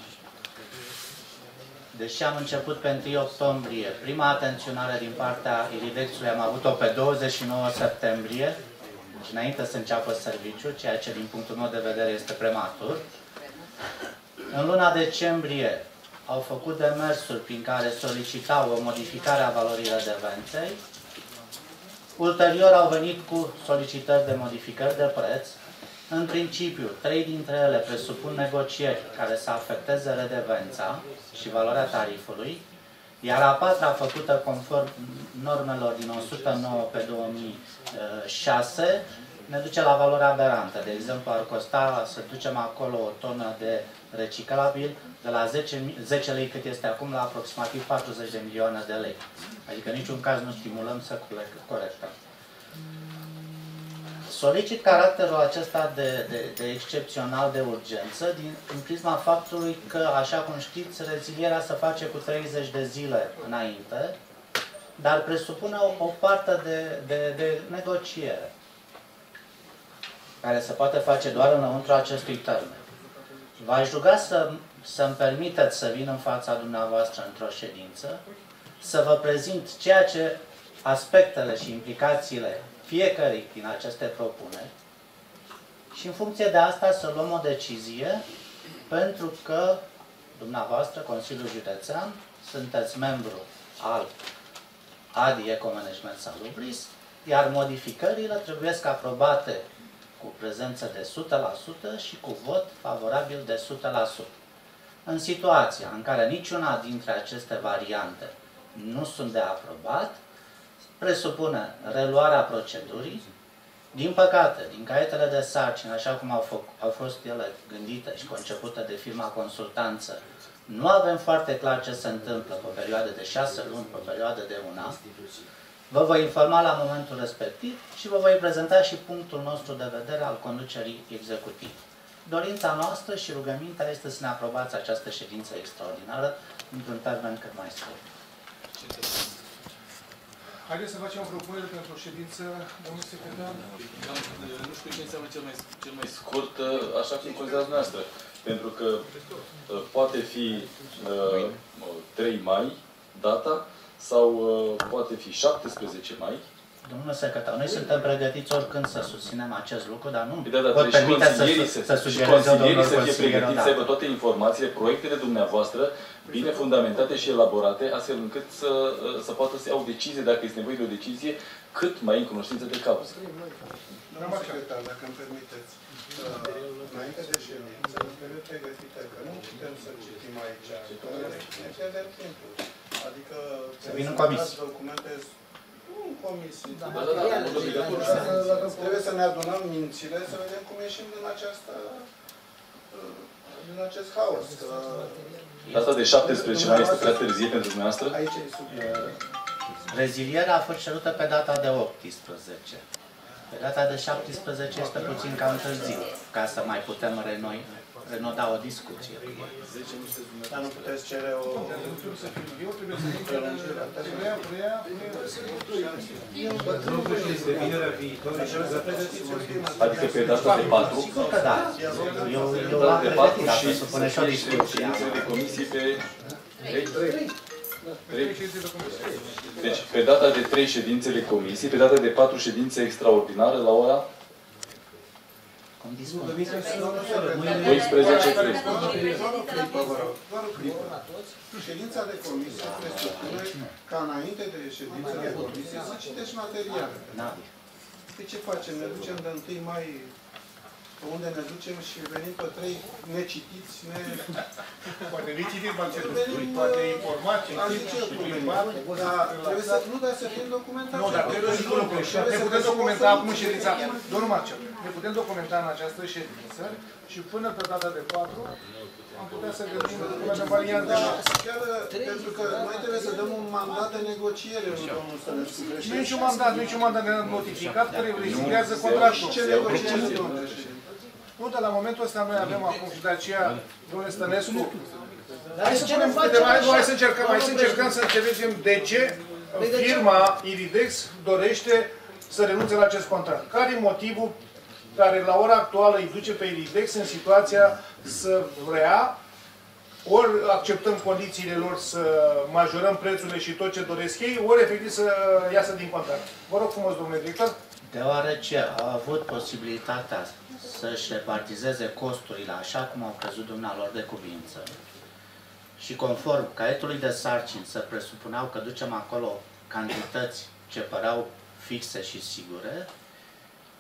Deși am început pe 1 octombrie, prima atenționare din partea Iridexului am avut-o pe 29 septembrie, deci înainte să înceapă serviciul, ceea ce din punctul meu de vedere este prematur. În luna decembrie au făcut demersuri prin care solicitau o modificare a valorii redevenței. Ulterior au venit cu solicitări de modificări de preț. În principiu, trei dintre ele presupun negocieri care să afecteze redevența și valoarea tarifului, iar a patra, făcută conform normelor din 109 pe 2006, ne duce la valoarea aberantă. De exemplu, ar costa să ducem acolo o tonă de reciclabil de la 10, mi- 10 lei cât este acum la aproximativ 40 de milioane de lei. Adică în niciun caz nu stimulăm să colec- corectăm. Solicit caracterul acesta de, de, de excepțional de urgență din, în prisma faptului că, așa cum știți, rezilierea se face cu 30 de zile înainte, dar presupune o, o parte de, de, de negociere care se poate face doar înăuntru acestui termen. V-aș ruga să, să-mi permiteți să vin în fața dumneavoastră într-o ședință, să vă prezint ceea ce aspectele și implicațiile fiecărei din aceste propuneri și în funcție de asta să luăm o decizie pentru că dumneavoastră, Consiliul Județean, sunteți membru al ADI Eco Management Salubris, iar modificările trebuie să aprobate cu prezență de 100% și cu vot favorabil de 100%. În situația în care niciuna dintre aceste variante nu sunt de aprobat, presupune reluarea procedurii. Din păcate, din caietele de sarcină, așa cum au, făc, au fost ele gândite și concepute de firma consultanță, nu avem foarte clar ce se întâmplă pe o perioadă de șase luni, pe o perioadă de un an. Vă voi informa la momentul respectiv și vă voi prezenta și punctul nostru de vedere al conducerii executive. Dorința noastră și rugămintea este să ne aprobați această ședință extraordinară într-un termen cât mai scurt. Haideți să facem o propunere pentru o ședință, domnul secretar. Nu știu ce înseamnă cel mai, cel mai scurt, uh, așa cum considerați dumneavoastră. Pentru că uh, poate fi uh, 3 mai data sau uh, poate fi 17 mai. Domnule secretar, noi suntem pregătiți oricând să susținem acest lucru, dar nu Da, da, pot trebuie și permite să, consilierii să, să și sugereze consilierii domnul să fie consilier pregătiți, să odată. aibă toate informațiile, proiectele dumneavoastră, bine fundamentate și elaborate, astfel încât să, uh, să poată să iau o decizie, dacă este nevoie de o decizie, cât mai în cunoștință de cauză. Doamna secretar, dacă îmi permiteți, uh, înainte de ședință, trebuie pregătită că nu putem să citim aici, că ne pierdem timpul. Adică Să vină în comisie. documente nu în comisii. Da, Trebuie materiale, să- da, da, da. Trebuie să ne adunăm mințile, să vedem cum ieșim din această uh, din acest haos. Că Data de 17 mai este prea târzie pentru dumneavoastră? Aici e sub... Rezilierea a fost cerută pe data de 18. Pe data de 17 este puțin cam târziu, ca să mai putem renoi, renoda o discuție. Dar nu puteți cere o... Eu trebuie să zic că preia, preia, Adică pe data de 4? Sigur că da. Eu, eu Data am de pregătit, 4 dar și presupune și o discuție. ședințele de comisie pe 3. Deci, pe data de 3 ședințele comisii, pe data de 4 ședințe extraordinare la ora Cum dispun? 12.30. Doar o clipă. Ședința de comisie presupune ca înainte de ședința de comisie să citești materiale. Da. Pe ce facem? Ne ducem de 1 mai pe unde ne ducem și venim pe trei necitiți, ne... [laughs] Poate necitiți, m-am cerut, Venim, poate informații, Am zice eu și cum venim. limbat. Dar trebuie să, nu, dar să fim documentați. Nu, dar trebuie să ne putem documenta acum în ședința. Domnul Marcel, ne putem documenta în această ședință și până pe data de 4 am putea să gândim unele variante. Da, chiar pentru că noi trebuie să dăm un mandat de negociere lui domnul Stănescu. Nu e niciun mandat, nu e niciun mandat notificat care reziliază contractul. Ce negociere, domnule Nu, dar la momentul ăsta noi avem acum și de aceea, domnule Stănescu, Dar hai de să ce punem nu facem câteva, hai, așa? hai să încercăm, hai să încercăm să înțelegem de ce Păi de ce? firma Iridex dorește să renunțe la acest contract. Care e motivul care la ora actuală îi duce pe Iridex în situația să vrea ori acceptăm condițiile lor să majorăm prețurile și tot ce doresc ei, ori efectiv să iasă din contract. Vă rog frumos, domnule director. Deoarece au avut posibilitatea să-și repartizeze costurile așa cum au crezut dumnealor de cuvință și conform caietului de sarcini să presupuneau că ducem acolo cantități ce păreau fixe și sigure,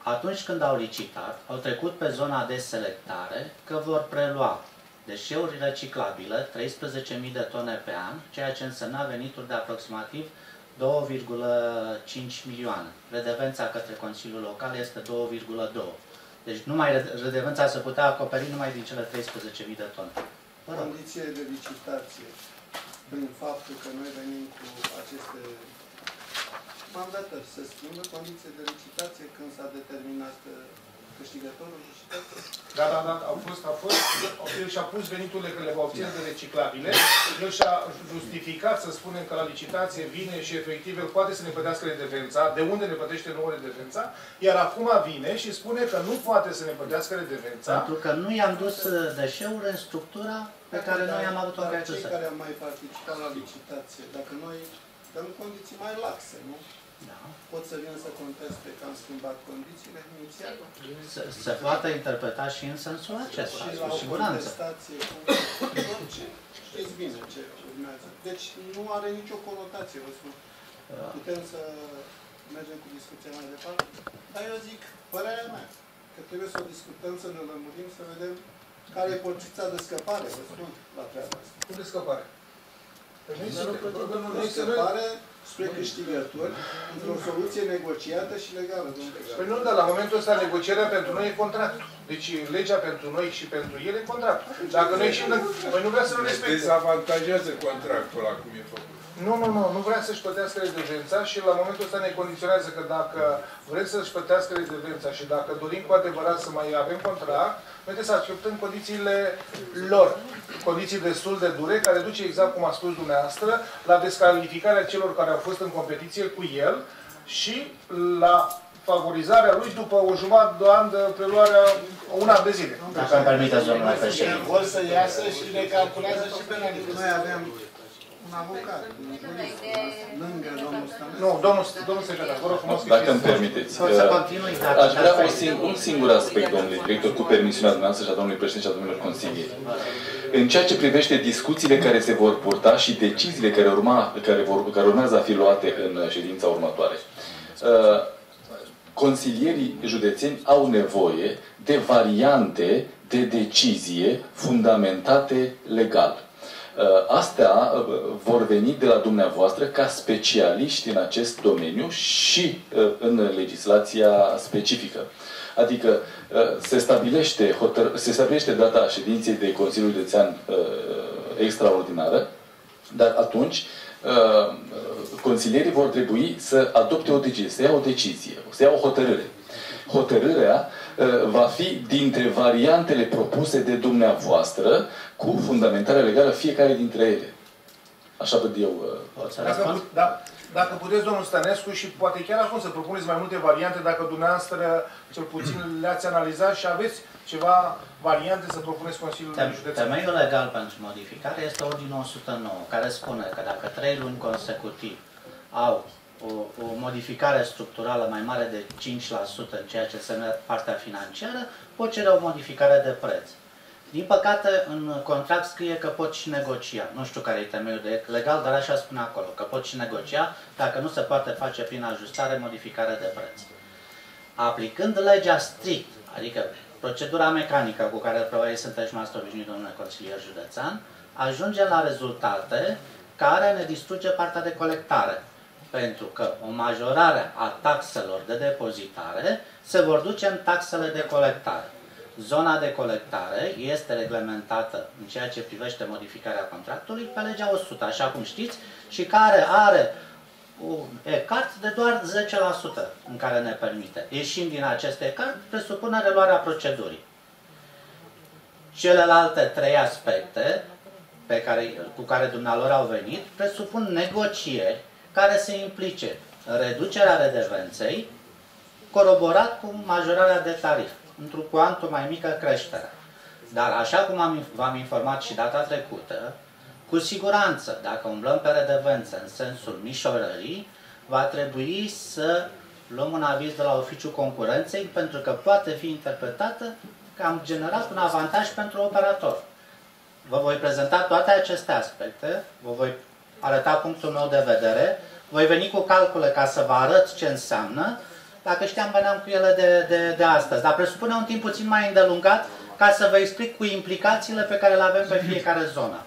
atunci când au licitat, au trecut pe zona de selectare că vor prelua deșeuri reciclabile, 13.000 de tone pe an, ceea ce însemna venituri de aproximativ 2,5 milioane. Redevența către Consiliul Local este 2,2. Deci numai redevența se putea acoperi numai din cele 13.000 de tone. Vă rog. Condiție de licitație, prin faptul că noi venim cu aceste mandatări, să schimbă condiții de licitație când s-a determinat uh, câștigătorul licitației. Da, da, da, au fost, a fost, el și-a pus veniturile că le va obține de reciclabile, el și-a justificat, să spunem, că la licitație vine și efectiv el poate să ne plătească redevența, de unde ne plătește nouă redevența, iar acum vine și spune că nu poate să ne plătească redevența. Pentru că nu i-am dus uh, deșeuri în structura pe care noi am avut-o în Dar caiul cei să- care am mai participat la licitație, dacă noi dăm condiții mai laxe, nu? Da. Pot să vin să conteste că am schimbat condițiile inițial. Se, se poate interpreta și în sensul acesta, Și cu la o siguranță. contestație, cu orice, știți bine ce urmează. Deci nu are nicio conotație, vă spun. Da. Putem să mergem cu discuția mai departe, dar eu zic, părerea mea, că trebuie să o discutăm, să ne lămurim, să vedem care e porțița de scăpare, vă spun, la treaba asta. Cum de scăpare? Noi se pare spre câștigători într-o soluție negociată și legală. Păi nu, dar la momentul ăsta negocierea pentru noi e contractul. Deci legea pentru noi și pentru el e contractul. Dacă noi ieșim, noi nu vrea să nu respectăm. Dezavantajează contractul ăla cum e făcut. Nu, nu, nu, nu vrea să-și plătească redevența și la momentul ăsta ne condiționează că dacă vrem să-și plătească redevența și dacă dorim cu adevărat să mai avem contract, noi trebuie să acceptăm condițiile lor. Condiții destul de dure, care duce exact cum a spus dumneavoastră, la descalificarea celor care au fost în competiție cu el și la favorizarea lui după o jumătate de an de preluarea un an de zile. Dacă îmi permiteți, domnule președinte. Vor să iasă și ne calculează și penalități. Noi avem un avocat, lângă domnul Stănescu. Nu, domnul, domnul secretar, vă rog frumos. Dacă îmi permiteți. Să uh, continui, Aș dacă vrea asta un este- singur, un singur aspect, domnule director, cu permisiunea dumneavoastră și a domnului președinte și a domnilor consilieri. În ceea ce privește discuțiile care se vor purta și deciziile care, urma, care, vor, care urmează a fi luate în ședința următoare. Uh, Consilierii județeni au nevoie de variante de decizie fundamentate legal. Uh, Astea uh, vor veni de la dumneavoastră ca specialiști în acest domeniu și uh, în legislația specifică. Adică uh, se stabilește, hotăr- se stabilește data ședinței de Consiliul Județean uh, extraordinară, dar atunci uh, consilierii vor trebui să adopte o decizie, să ia o decizie, să ia o hotărâre. Hotărârea uh, va fi dintre variantele propuse de dumneavoastră cu fundamentare legală fiecare dintre ele. Așa văd eu. uh, Dacă, pu- da, dacă puteți, domnul Stănescu, și poate chiar acum să propuneți mai multe variante, dacă dumneavoastră cel puțin [clears throat] le-ați analizat și aveți ceva variante să propuneți Consiliului Tem- Județean. Temeiul legal pentru modificare este Ordinul 109, care spune că dacă trei luni consecutiv au o, o modificare structurală mai mare de 5% în ceea ce înseamnă partea financiară, pot cere o modificare de preț. Din păcate, în contract scrie că pot și negocia. Nu știu care e temeiul de legal, dar așa spune acolo, că pot și negocia dacă nu se poate face prin ajustare modificare de preț. Aplicând legea strict, adică procedura mecanică cu care probabil sunteți noastră obișnuit, domnule consilier județean, ajungem la rezultate care ne distruge partea de colectare. Pentru că o majorare a taxelor de depozitare se vor duce în taxele de colectare. Zona de colectare este reglementată în ceea ce privește modificarea contractului pe legea 100, așa cum știți, și care are un ecart de doar 10% în care ne permite. Ieșind din acest ecart, presupune reluarea procedurii. Celelalte trei aspecte pe care, cu care dumnealor au venit presupun negocieri care se implice reducerea redevenței coroborat cu majorarea de tarif, într-un cuantum mai mică creștere. Dar așa cum am, v-am informat și data trecută, cu siguranță, dacă umblăm pe redevență în sensul mișorării, va trebui să luăm un aviz de la oficiul concurenței pentru că poate fi interpretată că am generat un avantaj pentru operator. Vă voi prezenta toate aceste aspecte, vă voi arăta punctul meu de vedere, voi veni cu calcule ca să vă arăt ce înseamnă, dacă știam, veneam cu ele de, de, de astăzi. Dar presupune un timp puțin mai îndelungat ca să vă explic cu implicațiile pe care le avem pe fiecare zonă.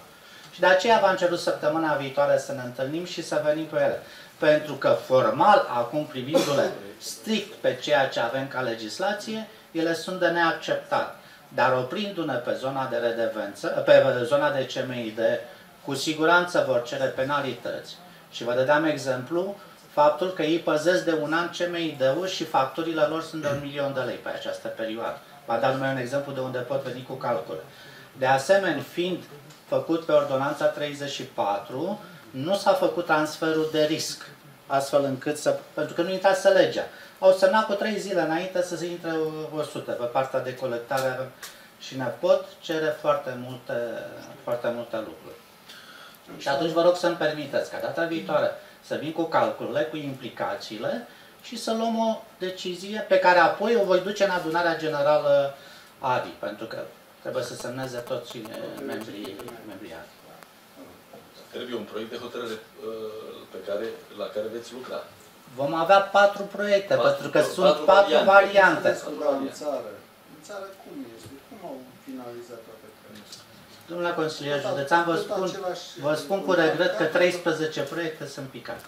Și de aceea v-am cerut săptămâna viitoare să ne întâlnim și să venim pe ele. Pentru că formal, acum privindu-le strict pe ceea ce avem ca legislație, ele sunt de neacceptat. Dar oprindu-ne pe zona de redevență, pe zona de CMID, cu siguranță vor cere penalități. Și vă dădeam exemplu, faptul că ei păzesc de un an CMID-ul și facturile lor sunt de un milion de lei pe această perioadă. Va da numai un exemplu de unde pot veni cu calcule. De asemenea, fiind făcut pe ordonanța 34, nu s-a făcut transferul de risc, astfel încât să, pentru că nu intrase legea. Au semnat cu trei zile înainte să se intre 100 pe partea de colectare și ne pot cere foarte multe, foarte multe lucruri. Și atunci vă rog să-mi permiteți ca data viitoare să vin cu calculele, cu implicațiile și să luăm o decizie pe care apoi o voi duce în adunarea generală ADI, pentru că trebuie să semneze toți eh, membrii, membrii ADI. Trebuie un proiect de hotărâre uh, pe care, la care veți lucra. Vom avea patru proiecte, Patru- pentru că patru sunt patru variante. Dar în țară, în țară cum este? Cum au finalizat toate treburile? Domnule consilier județean, vă spun, vă spun cu regret că 13 proiecte sunt picate.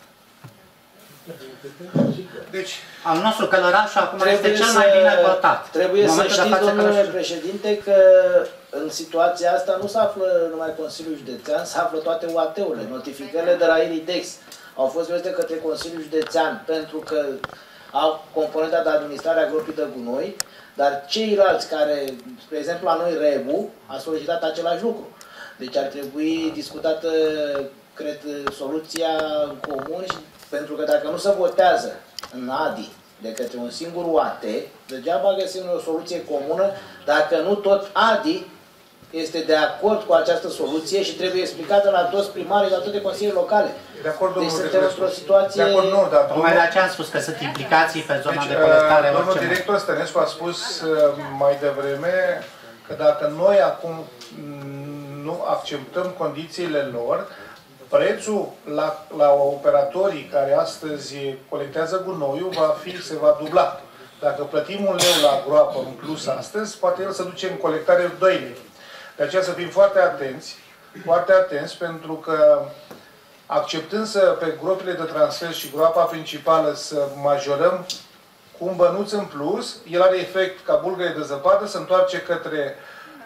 Deci, al nostru călăraș acum este Trebuie cel să- mai bine votat. Trebuie În să momentul de știți, față, domnule Călărașul- președinte, că în situația asta nu se află numai Consiliul Județean, se află toate UAT-urile. Notificările de la Iridex au fost venite către Consiliul Județean pentru că au componenta de administrare a gropii de gunoi, dar ceilalți care, spre exemplu la noi Rebu, a solicitat același lucru. Deci ar trebui discutată, cred, soluția în comun și pentru că dacă nu se votează în ADI de către un singur UAT, degeaba găsim o soluție comună dacă nu tot ADI este de acord cu această soluție și trebuie explicată la toți primarii, la toate consiliile locale. De acord, deci domnule suntem Petrescu. într-o situație... De acord, nu, dar Tocmai de aceea am spus că sunt implicații pe zona Deci, de colectare. uh, domnul orice director Stănescu a spus uh, mai devreme că dacă noi acum mm, nu acceptăm condițiile lor, prețul la, la operatorii care astăzi colectează gunoiul va fi, se va dubla. Dacă plătim un leu la groapă în plus astăzi, poate el să duce în colectare 2 lei. De aceea să fim foarte atenți, foarte atenți, pentru că acceptând să pe gropile de transfer și groapa principală să majorăm cu un bănuț în plus, el are efect ca bulgăre de zăpadă, se întoarce către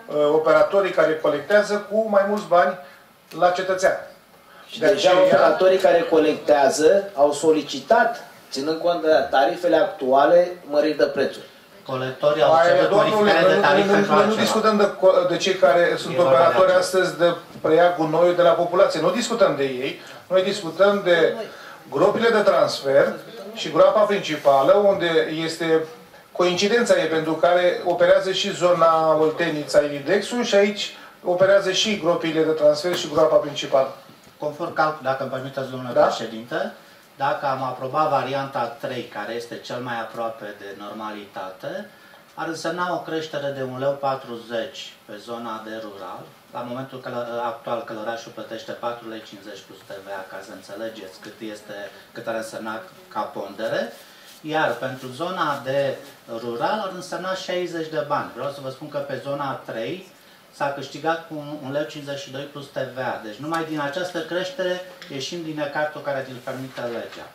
uh, operatorii care colectează cu mai mulți bani la cetățean. Și deja operatorii care colectează au solicitat, ținând cont de tarifele actuale, măriri de prețuri. Colectorii au Aia, cerut domnule, modificare de nu- tarif nu- pentru Noi nu altceva. discutăm de, co- de cei care sunt vorba de operatori altceva. astăzi de preia gunoiul de la populație. Nu discutăm de ei, noi discutăm de gropile de transfer și groapa principală, unde este coincidența e pentru care operează și zona Oltenița Iridexul și aici operează și gropile de transfer și groapa principală. Conform calcul, dacă îmi permiteți, domnule Da? președinte, dacă am aprobat varianta 3, care este cel mai aproape de normalitate, ar însemna o creștere de 1,40 leu pe zona de rural. La momentul călă, actual, călărașul plătește 4,50 lei plus TVA, ca să înțelegeți cât, este, cât ar însemna ca pondere. Iar pentru zona de rural ar însemna 60 de bani. Vreau să vă spun că pe zona 3 s-a câștigat cu 1,52 lei plus TVA. Deci numai din această creștere ieșim din ecartul care îl permite legea.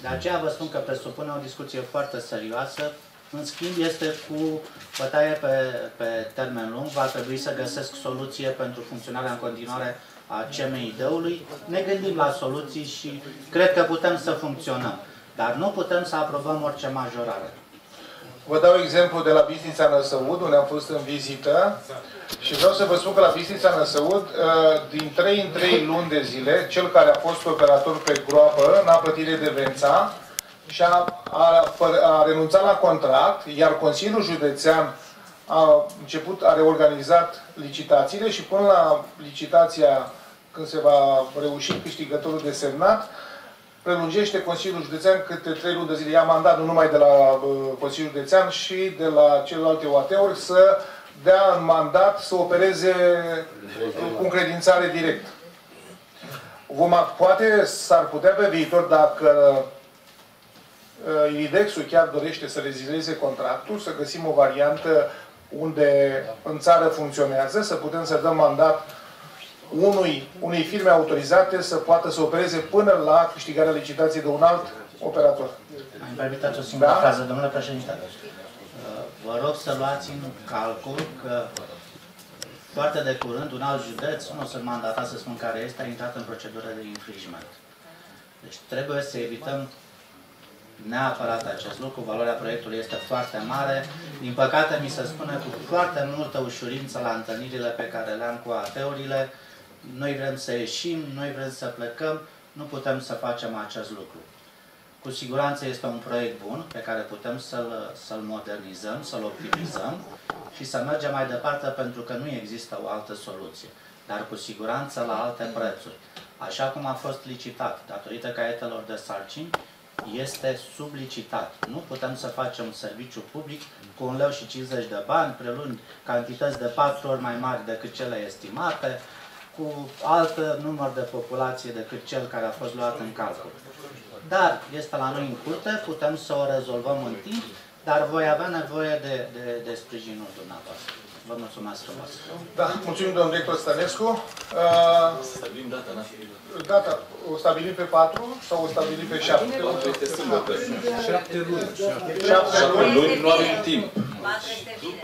De aceea vă spun că presupune o discuție foarte serioasă. În schimb, este cu bătaie pe, pe termen lung. Va trebui să găsesc soluție pentru funcționarea în continuare a CMID-ului. Ne gândim la soluții și cred că putem să funcționăm. Dar nu putem să aprobăm orice majorare. Vă dau exemplu de la Bistrița Năsăud, unde am fost în vizită și vreau să vă spun că la Bistrița Năsăud, uh, din 3 în 3 luni de zile, cel care a fost operator pe groapă n-a plătit redevența și a, a, a renunțat la contract, iar Consiliul Județean a început, a reorganizat licitațiile și până la licitația, când se va reuși câștigătorul de semnat, prelungește Consiliul Județean câte trei luni de zile. Ia mandat nu numai de la uh, Consiliul Județean și de la celelalte OAT-uri să dea în mandat să opereze uh, cu încredințare direct. Vom, ac- poate s-ar putea pe viitor, dacă uh, Iridexul chiar dorește să rezileze contractul, să găsim o variantă unde în țară funcționează, să putem să dăm mandat unui, unei firme autorizate să poată să opereze până la câștigarea licitației de un alt operator. Îmi permiteți o singură Da? frază, domnule președinte. Uh, Vă rog să luați în calcul că foarte de curând un alt județ, nu sunt mandatat să spun care este, a intrat în procedură de infringement. Deci trebuie să evităm neapărat acest lucru. Valoarea proiectului este foarte mare. Din păcate, mi se spune cu foarte multă ușurință la întâlnirile pe care le-am cu AT-urile, noi vrem să ieșim, noi vrem să plecăm, nu putem să facem acest lucru. Cu siguranță este un proiect bun pe care putem să-l să modernizăm, să-l optimizăm și să mergem mai departe pentru că nu există o altă soluție, dar cu siguranță la alte prețuri. Așa cum a fost licitat, datorită caietelor de sarcini, este sublicitat. Nu putem să facem un serviciu public cu un leu și 50 de bani, prelung cantități de patru ori mai mari decât cele estimate, cu alt număr de populație decât cel care a fost luat în calcul. Dar este la noi în curte, putem să o rezolvăm în timp, dar voi avea nevoie de, de, de sprijinul dumneavoastră. Vă mulțumesc frumos. Da, mulțumim domnul director Stănescu. Uh, Stabilim data, da? data, o stabilim pe 4 sau o stabilim pe 7? Este sâmbătă. Șapte luni. Șapte luni, nu avem timp.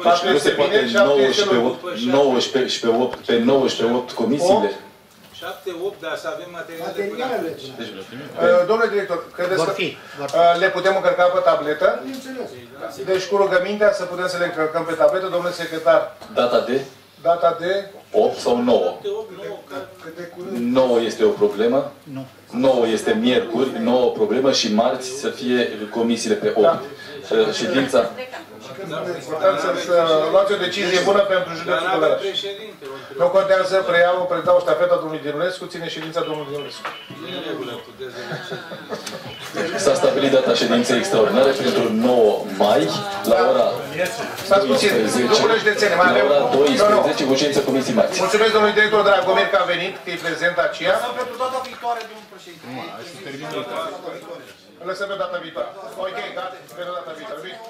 Patru Nu este se poate bine, șapte 9 este și pe luni. 8, 9 și pe, și pe 8, pe 9 și pe 8 comisiile. 7, 8, dar să avem materiale Materialele. Deci, Uh, Domnule director, credeți Vor că fi, uh, le putem încărca pe tabletă? Bineînțeles. Deci cu rugămintea să putem să le încărcăm pe tabletă, domnule secretar, data de data de 8 sau 9? 9 este o problemă. Nu. 9 este miercuri, 9 problemă și marți să fie comisiile pe 8. Da. Uh, Ședința important să, să luați o decizie bună pentru județul Călăraș. Nu contează să preiau, predau ștafeta domnului Dinulescu, ține ședința domnului Dinulescu. s-a stabilit data ședinței extraordinare pentru 9 mai la ora Stați puțin, 12. domnule județene, mai La avem... ora Nu, nu. 12 cu ședință comisii marți. Mulțumesc domnului director Dragomir că a venit, că e prezent aceea. Pentru data viitoare, domnul președinte. Lăsăm pe data viitoare. Ok, gata, pe data. Bine.